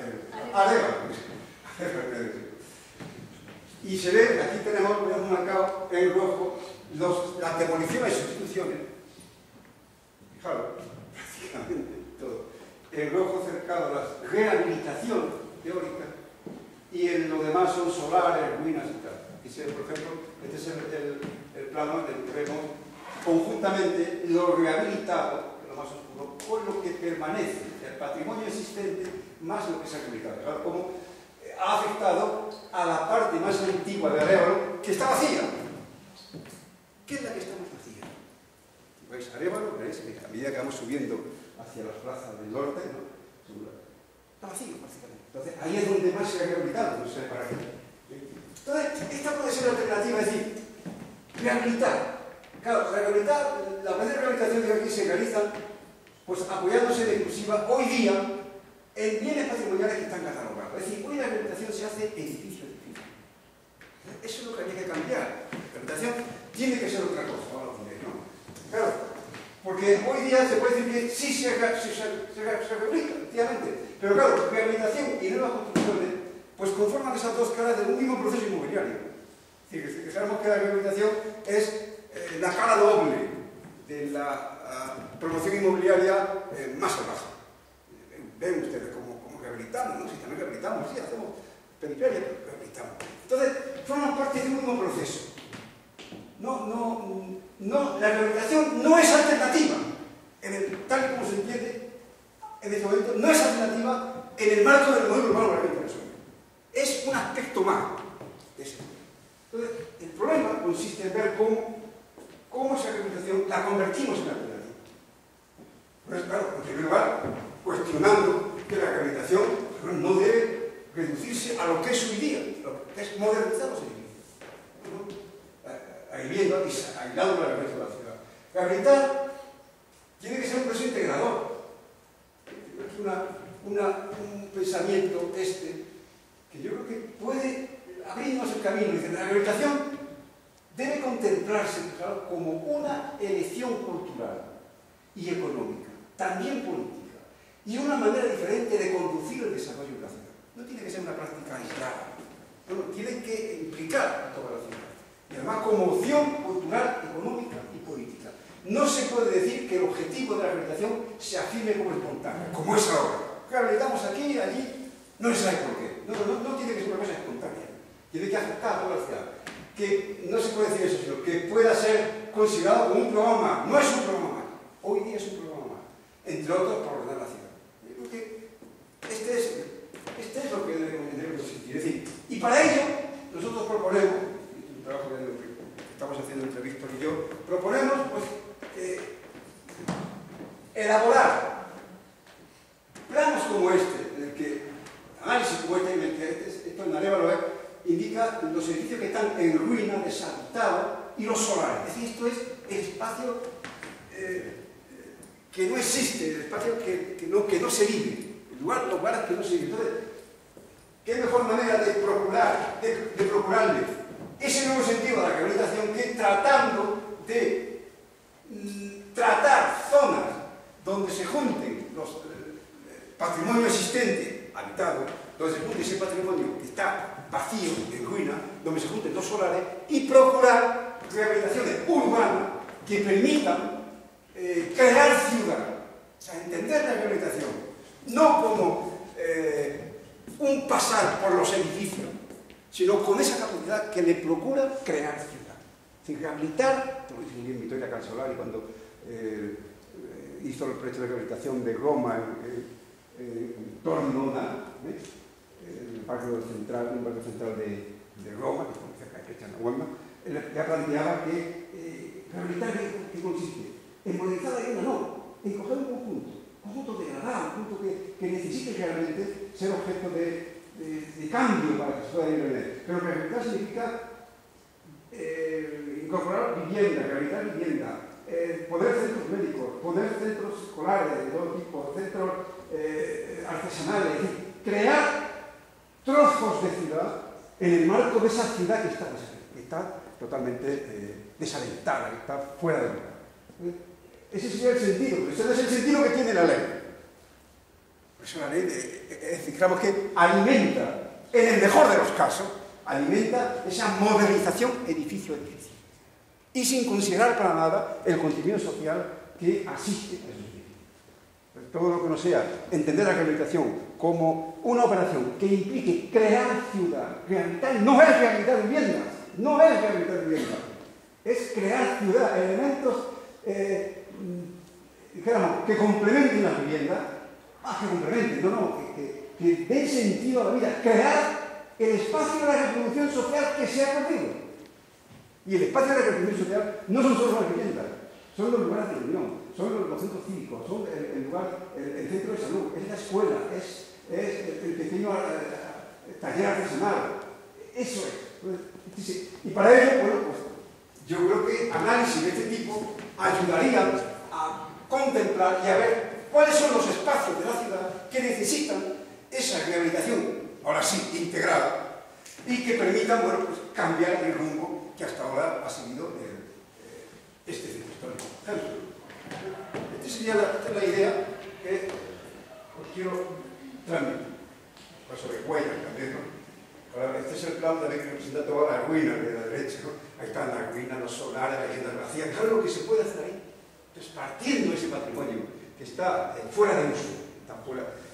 eh, Areva. Y se ve, aquí tenemos, hemos marcado en rojo, los, las demoliciones y sustituciones. Fijaros, prácticamente. En rojo cercano las rehabilitación teórica y en lo demás son solares, ruinas y tal. Y se, por ejemplo, este es el, el, plano el que vemos conjuntamente lo rehabilitado, lo más oscuro, con lo que permanece, el patrimonio existente, más lo que se ha rehabilitado. como ha afectado a la parte más antigua de Arevalo, que está vacía. ¿Qué es la que está más vacía? Pues Arevalo, ¿veis? A medida que vamos subiendo hacia las plazas del norte, ¿no? está vacío básicamente. Entonces, ahí es donde más se ha rehabilitado, no sé para qué. Entonces, esta puede ser la alternativa, es decir, rehabilitar. Claro, rehabilitar, la primera rehabilitación que aquí se realiza, pues apoyándose de exclusiva hoy día en bienes patrimoniales que están catalogados. Es decir, hoy la rehabilitación se hace edificio a edificio. Eso es lo que hay que cambiar. La rehabilitación tiene que ser otra cosa, ahora ¿no? Claro, Porque hoy día se puede decir que sí se, se, se, se replica, efectivamente. Pero claro, rehabilitación y nuevas construcciones pues conforman esas dos caras de un mismo proceso inmobiliario. Es decir, que sabemos que la rehabilitación es eh, la cara doble de la uh, promoción inmobiliaria eh, más o más. Eh, ven ustedes cómo, cómo rehabilitamos, ¿no? Si también rehabilitamos, sí, hacemos periferia, pero rehabilitamos. Entonces, forman parte de un mismo proceso. No, no, no, la rehabilitación no es alternativa, en el, tal y como se entiende en este momento, no es alternativa en el marco del modelo urbano de la rehabilitación. Es un aspecto más de ese Entonces, el problema consiste en ver cómo, cómo esa rehabilitación la convertimos en alternativa. Pues claro, en primer lugar, cuestionando que la rehabilitación no debe reducirse a lo que es hoy día, lo que es modernizado hoy día. ¿No? Viviendo, aislando la resto de la ciudad. Rehabilitar tiene que ser un proceso integrador. Es un pensamiento este que yo creo que puede abrirnos el camino. La rehabilitación debe contemplarse como una elección cultural y económica, también política y una manera diferente de conducir el desarrollo de la ciudad. No tiene que ser una práctica aislada, no, tiene que implicar a toda la ciudad. Y además como opción cultural, económica y política. No se puede decir que el objetivo de la rehabilitación se afirme como espontáneo, como es ahora. Rehabilitamos aquí, y allí, no se sabe por qué. No, no, no tiene que ser una cosa espontánea. Tiene que afectar a toda la ciudad. Que no se puede decir eso, sino que pueda ser considerado como un programa No es un programa Hoy día es un programa más. Entre otros, por ordenar la ciudad. Este es, este es lo que debemos existir. Es decir, y para ello, nosotros proponemos, trabajo que, que estamos haciendo entre Víctor y yo, proponemos pues, elaborar planos como este, en el que análisis como este, en el que esto en Arevalo ¿eh? indica los edificios que están en ruina, deshabitados y los solares. Es decir, esto es el espacio eh, que no existe, el espacio que, no, que no se vive, el lugar, los lugares que no se viven. Entonces, ¿qué mejor manera de procurar, de procurarle Ese non o sentido da rehabilitación que tratando de mm, tratar zonas donde se junten los eh, patrimonio existente habitado, donde se junte ese patrimonio que está vacío, en ruina, donde se junten dos solares y procurar rehabilitaciones urbanas que permitan eh, crear ciudad, o sea, entender la rehabilitación, no como eh, un pasar por los edificios, sino con esa capacidad que le procura crear ciudad. Decir, rehabilitar, como dice bien Vittoria Calzolari cuando eh, hizo el proyecto de rehabilitación de Roma en, en torno a ¿eh? el barrio central, un barrio central de, Roma, que está cerca de Pechana, ya planteaba que eh, rehabilitar ¿qué consiste? En modernizar la vivienda no, en coger un conjunto, un conjunto degradado, un conjunto que, que necesite realmente ser objeto de, de, de cambio para que se pueda ir en él. Pero rehabilitar significa eh, incorporar vivienda, rehabilitar vivienda, eh, poner centros médicos, poner centros escolares de todo tipo, centros eh, artesanales, es decir, crear trozos de ciudad en el marco de esa ciudad que está, que está totalmente eh, desalentada, que está fuera de lugar. ¿Eh? Ese sería el sentido, ese es el sentido que tiene la ley. Eso la ley, de, es digamos que alimenta, en el mejor de los casos, alimenta esa modernización edificio edificio. Y sin considerar para nada el contenido social que asiste a esos edificios. Todo lo que no sea entender la rehabilitación como una operación que implique crear ciudad, rehabilitar, no es rehabilitar viviendas, no es rehabilitar viviendas, es crear ciudad, elementos eh, dijéramos, que complementen la vivienda, más que complementen, no, no, que, que, den sentido a la vida, crear el espacio de la reproducción social que se ha perdido. Y el espacio de la reproducción social no son solo las viviendas, son los lugares de reunión, son los, centros cívicos, son el, el lugar, el, el, centro de salud, es la escuela, es, es el pequeño eh, taller artesanal. Eso es. Y para ello, bueno, pues yo creo que análisis de este tipo ayudarían a contemplar y a ver cuáles son los espacios de la ciudad que necesitan esa rehabilitación, ahora sí, integrada, y que permitan, bueno, pues cambiar el rumbo que hasta ahora ha seguido el, eh, este centro histórico. Esta sería la, la idea que os quiero transmitir. Paso de Cuellar también, ¿no? Ahora, este es el plan también que representa toda la ruina de la derecha, ¿no? Ahí están las ruinas, los solares, las leyendas vacías, claro lo que se puede hacer ahí. Entonces, partiendo ese patrimonio, está eh, fuera de uso,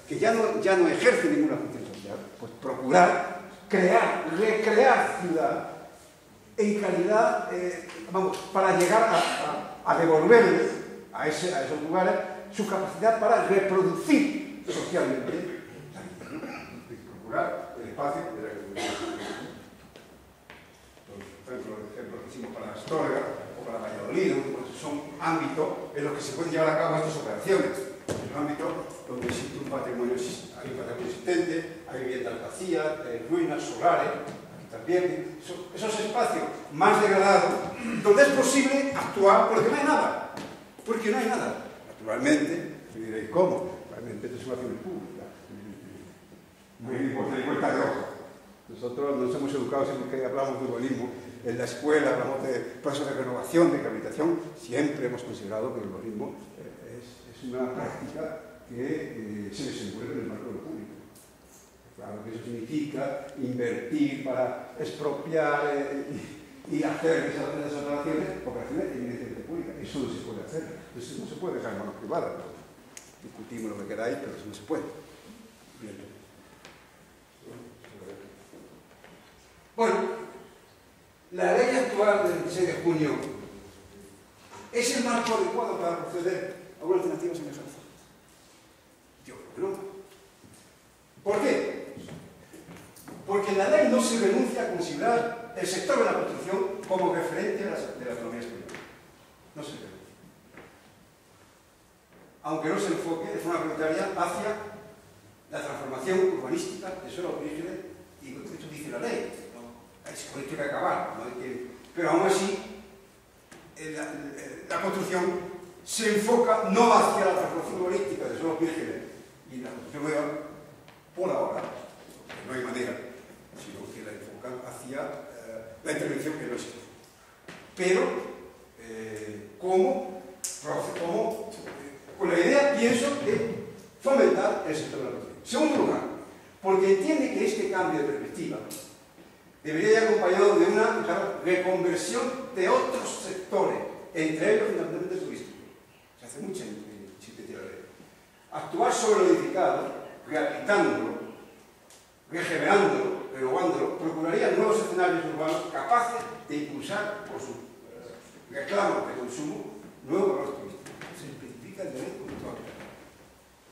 que ya no, ya no ejerce ninguna función social, pues procurar crear, recrear ciudad en calidad, eh, vamos, para llegar a, a, a ese, a esos lugares su capacidad para reproducir socialmente procurar el espacio de la por ejemplo, ejemplos que hicimos para Astorga para Valladolid, ¿no? pues son ámbitos en los que se pueden llevar a cabo estas operaciones. Es un ámbito donde existe un patrimonio, hay un patrimonio existente, hay viviendas vacías, hay ruinas solares, aquí también, esos, esos espacios más degradados, donde es posible actuar porque no hay nada. Porque no hay nada. Naturalmente, me diréis, ¿cómo? Realmente esto es una acción pública. Muy importante, cuenta de ojo. Nosotros nos hemos educado siempre que hablamos de urbanismo en la escuela, hablamos de procesos de renovación, de rehabilitación, siempre hemos considerado que el urbanismo eh, es, una práctica que eh, se desenvuelve en el marco de lo público. Claro que eso significa invertir para expropiar eh, y, y, hacer esas, esas operaciones, operaciones evidentemente públicas. Eso no se puede hacer. Eso no se puede dejar en manos privadas. Discutimos lo que queráis, pero eso no se puede. Bien. Bueno, La ley actual del 26 de junio es el marco adecuado para proceder a una alternativa semejante. Yo creo que no. ¿Por qué? Porque en la ley no se renuncia a considerar el sector de la construcción como referente de la, de la economía española. No se renuncia. Aunque no se enfoque de forma prioritaria hacia la transformación urbanística, de eso y, lo que dice la ley hai feito que acabar, non hai que... pero aún así la, la construcción se enfoca no hacia la transformación urbanística de suelos vírgenes y la construcción nueva, por ahora, no hay manera, sino que la enfocan hacia eh, la intervención que no existe. Pero, eh, ¿cómo? ¿Cómo? Con la idea, pienso, de fomentar el sector de la construcción. Segundo lugar, porque entiende que este cambio de perspectiva debería ir acompañado de una reconversión de otros sectores, entre ellos fundamentalmente turísticos. Se hace mucha insistencia la ley. Actuar sobre lo edificado, rehabilitándolo, regenerándolo, renovándolo, procuraría nuevos escenarios urbanos capaces de impulsar por su eh, reclamo de consumo nuevos valores turísticos. Se especifica el derecho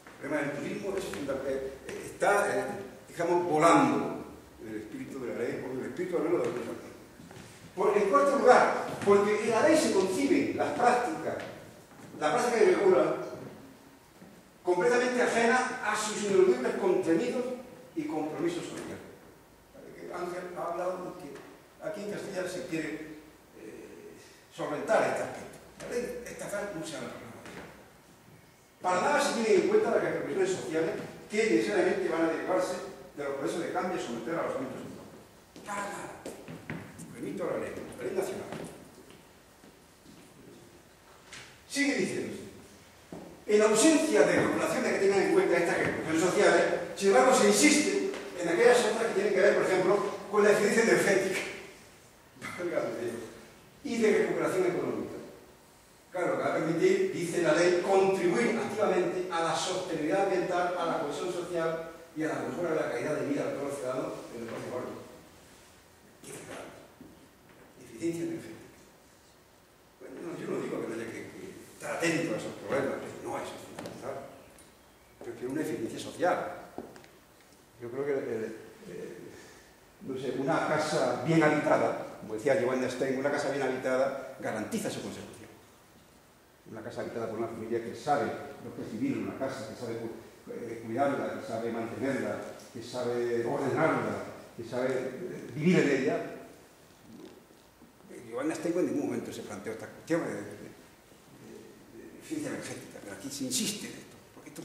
El problema del turismo es, eh, está, eh, digamos, volando el espíritu de la ley, de. Por, en cuarto lugar, porque en la ley se conciben las prácticas, la práctica que regula, completamente ajena a sus ineludibles contenidos y compromisos sociales. Ángel ha hablado de que aquí en Castilla se quiere eh, solventar este aspecto. La ley estatal no se habla Para nada se tienen en cuenta las repercusiones sociales que necesariamente van a derivarse de los procesos de cambio y someter a los ámbitos Para nada. Remito a la ley, nacional. Sigue diciendo. En ausencia de regulaciones que tengan en cuenta estas repercusiones sociales, sin embargo se insiste en aquellas otras que tienen que ver, por ejemplo, con la eficiencia energética y de recuperación económica. Claro, que va a permitir, dice la ley, contribuir activamente a la sostenibilidad ambiental, a la cohesión social y a la mejora de la calidad de vida de todos los ciudadanos en el espacio difficile, eficiencia energética. Bueno, yo no digo que no haya que, que estar atento a esos problemas, pero no es eso fundamental. que una eficiencia social. Yo creo que, eh, eh, no sé, una casa bien habitada, como decía Giovanni Stein, una casa bien habitada garantiza su conservación. Una casa habitada por una familia que sabe lo que es vivir en una casa, que sabe eh, cuidarla, que sabe mantenerla, que sabe ordenarla, que sabe vivir en ella, yo en tengo en ningún momento se planteó esta cuestión de, de, de, de eficiencia energética, pero aquí se insiste en esto. Porque esto,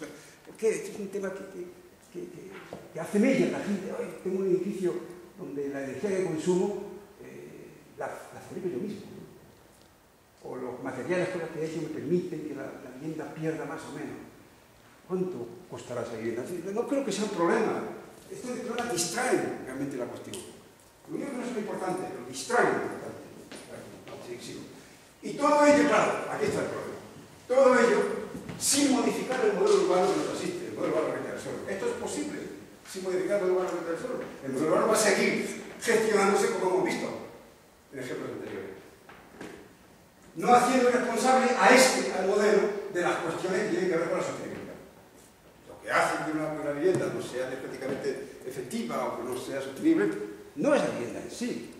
porque esto es un tema que, que, que, que hace mella la gente. Hoy tengo un edificio donde la energía que consumo eh, la, la fabrico yo mismo. ¿no? O los materiales con los que he hecho me permiten que la, la vivienda pierda más o menos. ¿Cuánto costará esa vivienda? No creo que sea un problema. Estos problemas distraen realmente la cuestión. Lo único que no es muy importante, pero distraen importante. Y todo ello, claro, aquí está el problema. Todo ello sin modificar el modelo urbano que nos asiste, el modelo urbano del suelo. Esto es posible sin modificar el modelo urbano del suelo. El modelo urbano va a seguir gestionándose como hemos visto en ejemplos anteriores no haciendo responsable a este, al modelo, de las cuestiones que tienen que ver con la sostenibilidad. Que hace que una, vivienda no sea energéticamente efectiva o que no sea sostenible, no es la vivienda en sí.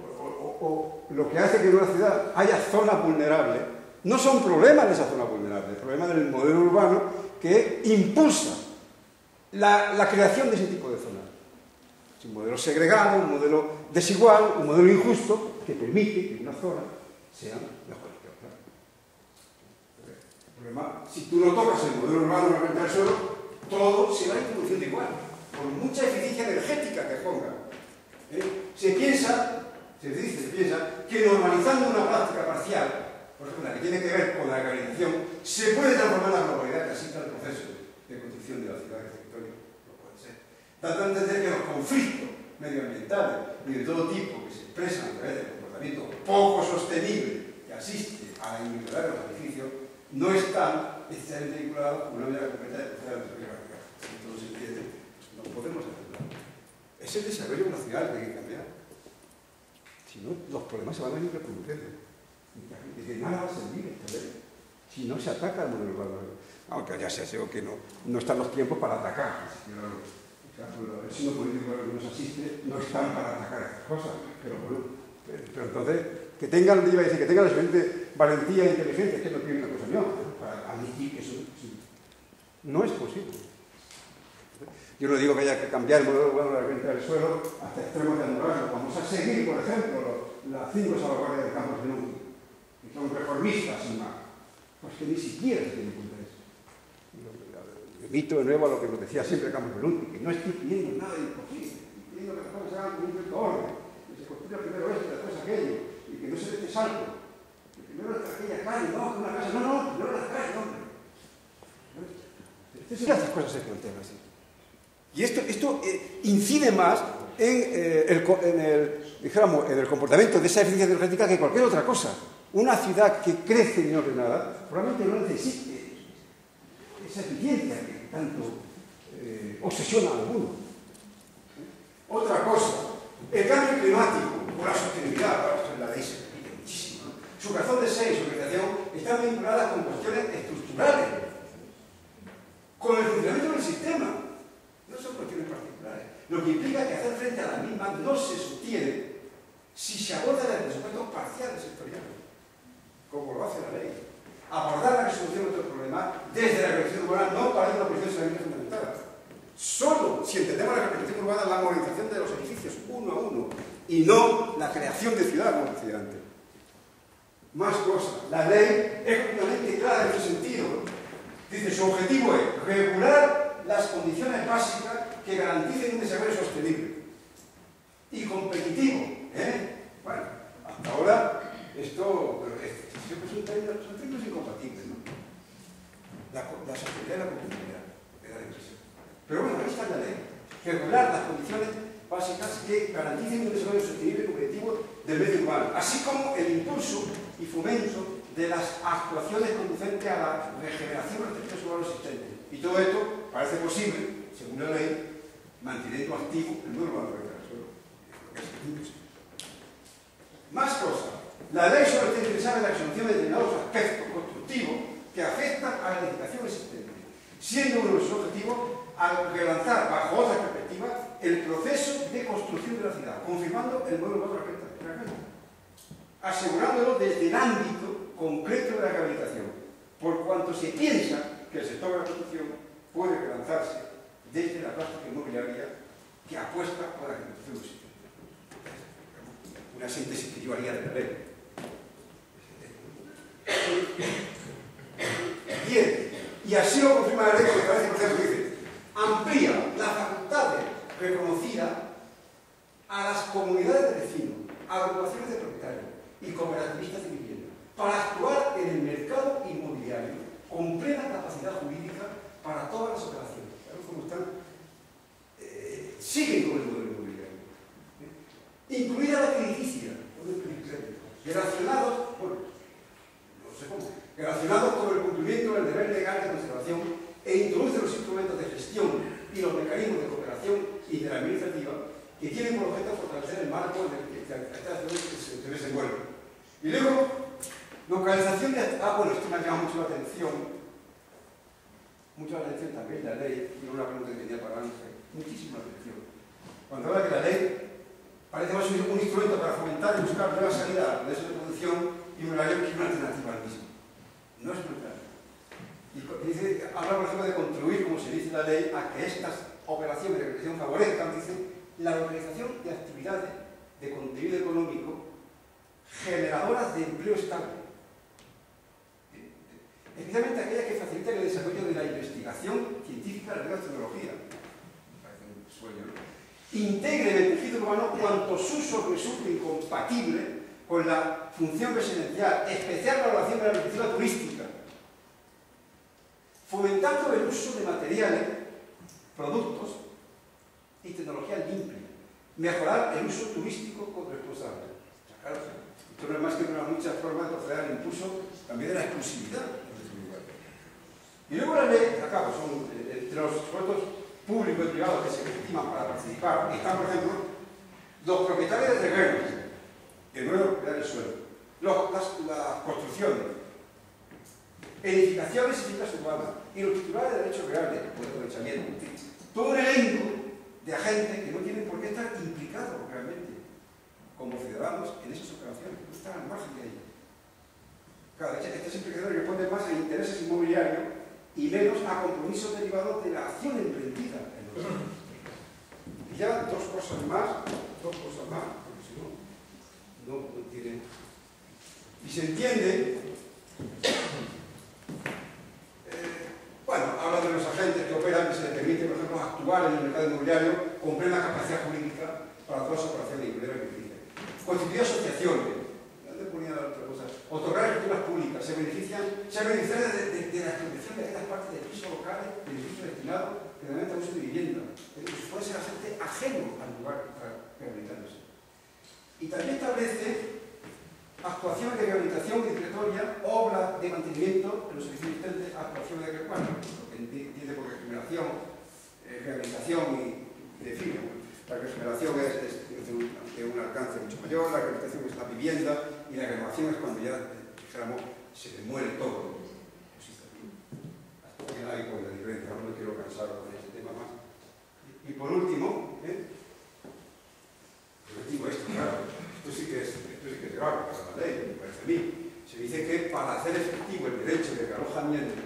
O, lo que hace que en una ciudad haya zonas vulnerables, no son problemas de esa zona vulnerable, el problema del modelo urbano que impulsa la, creación de ese tipo de zonas. Es un modelo segregado, un modelo desigual, un modelo injusto que permite que una zona otras. El si tú no tocas el modelo urbano de del suelo, todo se va introduciendo igual, con mucha eficiencia energética que ponga. ¿Eh? Se piensa, se dice, se piensa, que normalizando una práctica parcial, por ejemplo, la que tiene que ver con la organización, se puede transformar la globalidad que asista al proceso de construcción de la ciudad de territorio. No puede ser. Tanto a entender que los conflictos medioambientales y de todo tipo que se expresan a través del poco sostenible que asiste a la individualidad de los edificios no están necesariamente vinculados con una medida completa de tercera de Si todo se pues no podemos hacerlo. Es el desarrollo nacional que hay que cambiar. Si no, los problemas se van a ir reproduciendo. Y de nada va a servir esta ley si no se ataca al modelo urbano. Aunque ya se que no, no están los tiempos para atacar. El signo político que nos asiste no están para atacar estas cosas, pero bueno, pero entonces, que tengan, iba a decir, que tengan la suficiente valentía e inteligencia, que no tiene una cosa no, para admitir que eso no es posible. Yo no digo que haya que cambiar el modelo urbano de la renta del suelo hasta extremos de anularlo. Vamos a seguir, por ejemplo, las cinco salvaguardias del campo de que son reformistas sin más. Pues que ni siquiera se tiene en cuenta eso. Remito de nuevo a lo que nos decía siempre Campos Benunti, que no estoy pidiendo nada imposible, estoy pidiendo que las cosas se hagan con un cierto orden, que se construya primero esto, después aquello, y que no se dé salto. Primero aquella calle, no, una casa, no, no, la calle. Estas cosas se plantean así. Y esto, esto eh, incide más en, eh, el, en, el, dijéramos, en el comportamiento de esa eficiencia energética que cualquier otra cosa. Una ciudad que crece y ordenada probablemente no necesite esa eficiencia que tanto eh, obsesiona a alguno. Otra cosa, el cambio climático o la sostenibilidad, la muchísimo, su razón de ser y su organización están vinculadas con cuestiones estructurales, con el funcionamiento del sistema no son cuestiones particulares. Lo que implica que hacer frente a la misma no se sostiene si se aborda el presupuestos parciales sectoriales, como lo hace la ley. Abordar la resolución de otros problemas desde la organización urbana no parece una cuestión solamente fundamental. Solo si entendemos la organización urbana la movilización de los edificios uno a uno y no la creación de ciudad, como decía antes. más cosas. La ley es completamente clara en ese sentido. Dice, su objetivo es regular las condiciones básicas que garanticen un desarrollo sostenible y competitivo. ¿eh? Bueno, hasta ahora esto pero este, siempre son términos, son términos incompatibles. ¿no? La, la sociedad y la comunidad, la. Pero bueno, ahí está la ley. Regular las condiciones básicas que garanticen un desarrollo sostenible y competitivo del medio urbano, así como el impulso y fomento de las actuaciones conducentes a la regeneración de los territorios urbanos existentes. Y todo esto parece posible, según la ley, manteniendo activo el del suelo. Más cosas. La ley solo está interesada en la resolución de determinados aspectos constructivos que afectan a la edificación existente, siendo uno de sus objetivos al relanzar bajo otra perspectiva el proceso de construcción de la ciudad, confirmando el nuevo valor de la asegurándolo desde el ámbito concreto de la rehabilitación, por cuanto se piensa que el sector de la construcción puede relanzarse desde la práctica inmobiliaria que apuesta por la del sistema. Una síntesis que yo haría de la ley. Bien, y así lo confirma la ley porque parece que dice, amplía las facultades reconocidas a las comunidades de vecinos, agrupaciones de propietarios y cooperativistas de vivienda para actuar en el mercado inmobiliario con plena capacidad jurídica para todas las operaciones. cómo están? Eh, siguen con el modelo inmobiliario. ¿eh? Incluida la crediticia, relacionados, no sé cómo, relacionados con el cumplimiento del deber legal de conservación e introduce los instrumentos de gestión y los mecanismos de cooperación interadministrativa que tienen por objeto fortalecer el marco en el que se desenvuelven. Y luego, localización de... Ah, bueno, esto me ha llamado mucho la atención, mucha atención también la ley, y una pregunta que tenía para Ángel, muchísima atención. Cuando habla que la ley parece más un instrumento para fomentar y buscar nuevas salidas de esa producción y una ley que una alternativa al mismo. No es verdad. Y dice, habla, por ejemplo, de contribuir, como se dice la ley, a que estas operaciones de creación favorezcan, dice, la organización de actividades de contenido económico generadoras de empleo estable, especialmente aquellas que facilitan el desarrollo de la investigación científica de la tecnología. Parece un sueño, ¿no? Integre en el tejido urbano cuantos usos resulten compatibles con la función residencial, especial valoración de la perspectiva turística, fomentando el uso de materiales, productos y tecnología limpia, mejorar el uso turístico con responsable. Claro, Esto no es más que una muchas formas de proceder al impulso también de la exclusividad Y luego la ley, acabo, son eh, eh, entre los esfuerzos públicos y privados que se legitiman para participar, están, por ejemplo, los propietarios de terrenos, el nuevo propietario del suelo, los, las, las construcciones, edificaciones y fincas urbanas, y los titulares de derechos reales, de aprovechamiento, todo un elenco de agentes que no tienen por qué estar implicados realmente. Como ciudadanos en esas operaciones, no están al margen de ellas. Claro, estas implicaciones responden más a intereses inmobiliarios y menos a compromisos derivados de la acción emprendida en Y ya dos cosas más, dos cosas más, porque si no, no, no tiene... Y se entiende eh, bueno, habla de los agentes que operan que se les permite, por ejemplo, actuar en el mercado inmobiliario con plena capacidad jurídica para todas las operaciones inmobiliarias constituir asociaciones, ¿Dónde ponía otra cosa, otorgar escrituras públicas, se benefician, se benefician de, de, de la protección de aquellas partes del piso local, del edificio destinado, generalmente a uso de vivienda, es decir, puede ser gente ajeno al lugar que está rehabilitándose. Y también establece actuaciones de rehabilitación discretoria, obras de mantenimiento en los edificios existentes, actuaciones de recuerdo, que entiende por regeneración, eh, rehabilitación y define. La regeneración es, es es de, un, alcance mucho mayor, la rehabilitación es la vivienda y la renovación es cuando ya, dijéramos, se le muere todo. Hasta que hay con la diferencia, no me quiero cansar con este tema más. Y, por último, ¿eh? digo esto, claro, esto sí que es, esto sí que es grave para la ley, me parece a mí. Se dice que para hacer efectivo el derecho de alojamiento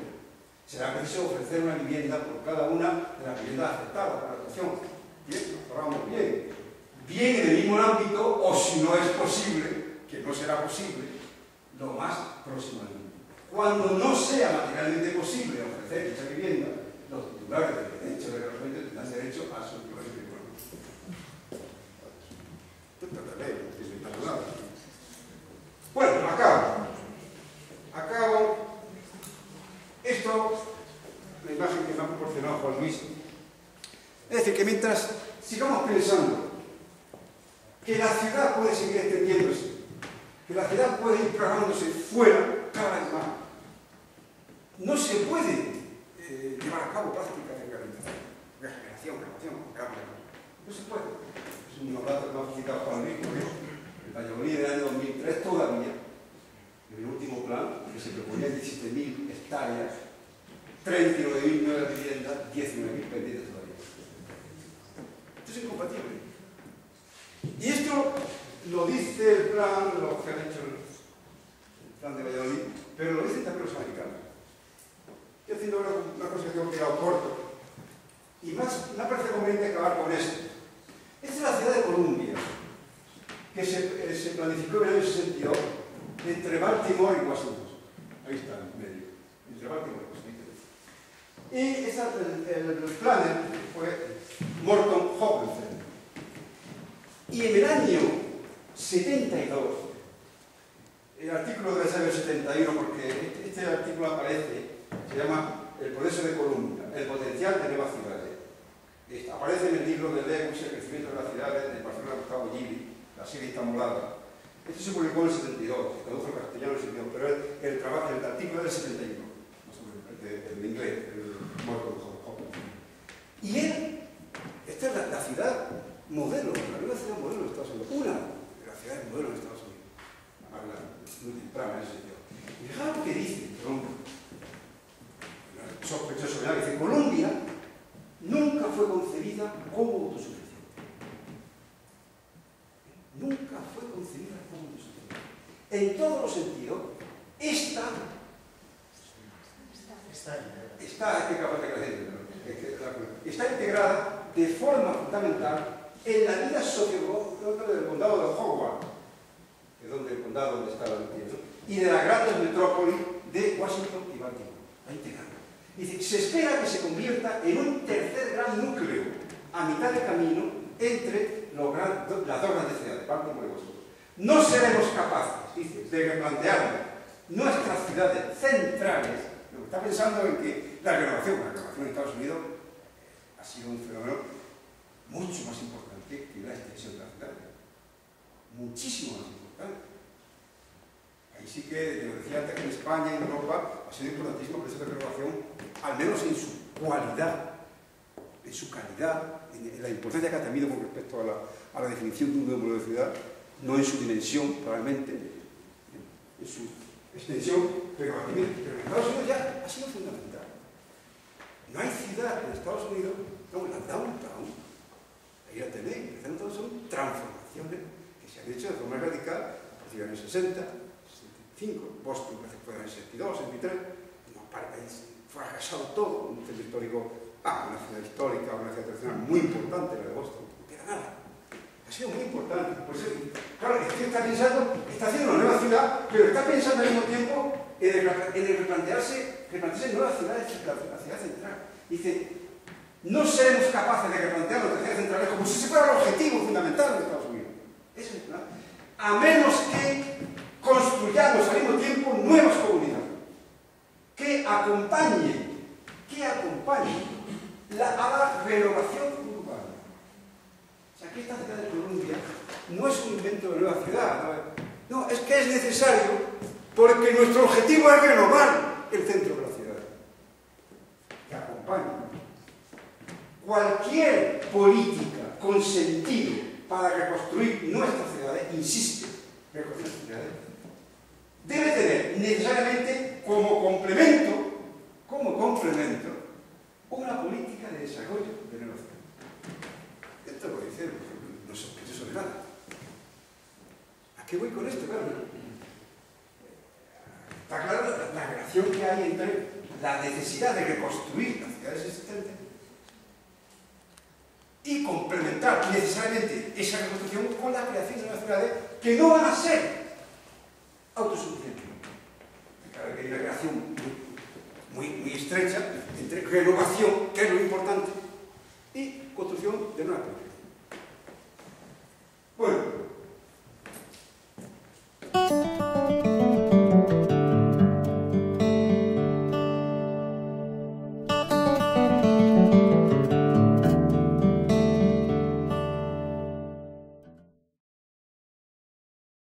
será preciso ofrecer una vivienda por cada una de las viviendas aceptadas para la adopción. Bien, nos ahorramos bien. Bien en el mismo ámbito, o si no es posible, que no será posible, lo más próximo al mismo. Cuando no sea materialmente posible ofrecer dicha vivienda, los titulares del derecho de alojamiento tendrán derecho a su equivalente bueno, acabo. Acabo. Esto, la imagen que me ha proporcionado Juan Luis. Es decir, que mientras sigamos pensando que la ciudad puede seguir extendiéndose, que la ciudad puede ir programándose fuera cada vez más, no se puede eh, llevar a cabo prácticas de rehabilitación, regeneración, renovación, cambio. No se puede unos datos que me ha citado Juan Luis, el Valladolid del año 2003 todavía, en el último plan, que se proponía 17.000 hectáreas, 39.000 nuevas viviendas, 19.000 pendientes todavía. Esto es incompatible. Y esto lo dice el plan, lo que han hecho el plan de Valladolid, pero lo dicen también los americanos. Yo haciendo una, una cosa que he quedado corto. Y más, me parece conveniente acabar con esto. Esta es la ciudad de Columbia, que se, eh, se planificó en el año 62 entre Baltimore y Washington. Ahí está, en medio. Entre Baltimore y Washington. Y esa, el, el, el planner fue Morton Hopkins. Y en el año 72, el artículo debe ser el 71 porque este, artículo aparece, se llama El Progreso de Columbia, el potencial de nuevas ciudades aparece en el libro de Lewis, El crecimiento de las ciudades, de Barcelona Gustavo Gili, la serie está molada. Este se publicó en el 72, se tradujo al castellano en el 72, pero el, trabajo, el artículo del 71, más o menos, el el inglés, el muerto de Hopkins. Y él, esta es la, ciudad modelo, la nueva ciudad modelo de Estados Unidos, una de las ciudades modelo de Estados Unidos, la multiprama en ese sentido. Y fijaos lo que dice, perdón, sospechoso, dice, Colombia nunca fue concebida como autosuficiente. Nunca fue concebida como autosuficiente. En todos los sentidos, esta está, está integrada de forma fundamental en la vida socioeconómica del condado de Howard, que es donde el condado donde está la y de las grandes metrópolis de Washington y Baltimore. Ahí te. Dice, se espera que se convierta en un tercer gran núcleo a mitad de camino entre los gran, las dos grandes ciudades, Baltimore y Washington. No seremos capaces, dice, de replantear nuestras ciudades centrales. Lo que está pensando en que la renovación, la renovación en Estados Unidos ha sido un fenómeno mucho más importante que la extensión ciudad. Muchísimo más importante. Ahí sí que, yo decía antes que en España en Europa ha sido importantísimo el proceso de renovación, al menos en su cualidad, en su calidad, en, la importancia que ha tenido con respecto a la, a la, definición de un nuevo de ciudad, no en su dimensión, probablemente, en su extensión, pero, pero en Estados Unidos ya ha sido fundamental. No hay ciudad en Estados Unidos, no, la downtown, Aí a tenéis, entón son transformaciones que se han hecho de forma radical a partir 60, 65, Boston parece que foi en 62, 63, no parte foi arrasado todo, un centro histórico, ah, unha ciudad histórica, unha ciudad tradicional moi importante, la de Boston, non queda nada. Ha sido moi importante. Por eso, claro, es que está pensando, está haciendo una nueva ciudad, pero está pensando al mismo tiempo en el, en el replantearse, replantearse nuevas ciudades, la ciudad central. Dice, no seremos capaces de replantear las ciudades centrales como si fuera el objetivo fundamental de Estados Unidos. Eso es verdad. A menos que construyamos al mismo tiempo nuevas comunidades que acompañen, que acompañen la, a la renovación urbana. O sea, que esta ciudad de Colombia no es un invento de nueva ciudad, no, no es que es necesario porque nuestro objetivo es renovar el centro de la ciudad. Que acompañe. Cualquier política con sentido para reconstruir nuestras ciudades, insisto, reconstruir ciudades, debe tener necesariamente como complemento, como complemento, una política de desarrollo de nueva ciudad. Esto lo dice, no sospechoso de nada. ¿A qué voy con esto? Claro, está claro la, la relación que hay entre la necesidad de reconstruir las ciudades existentes y complementar necesariamente esa reconstrucción con la creación de una ciudad que no van a ser autosuficientes. Hay una relación muy, muy estrecha entre renovación, que es lo importante, y construcción de nuevas propiedades. Bueno.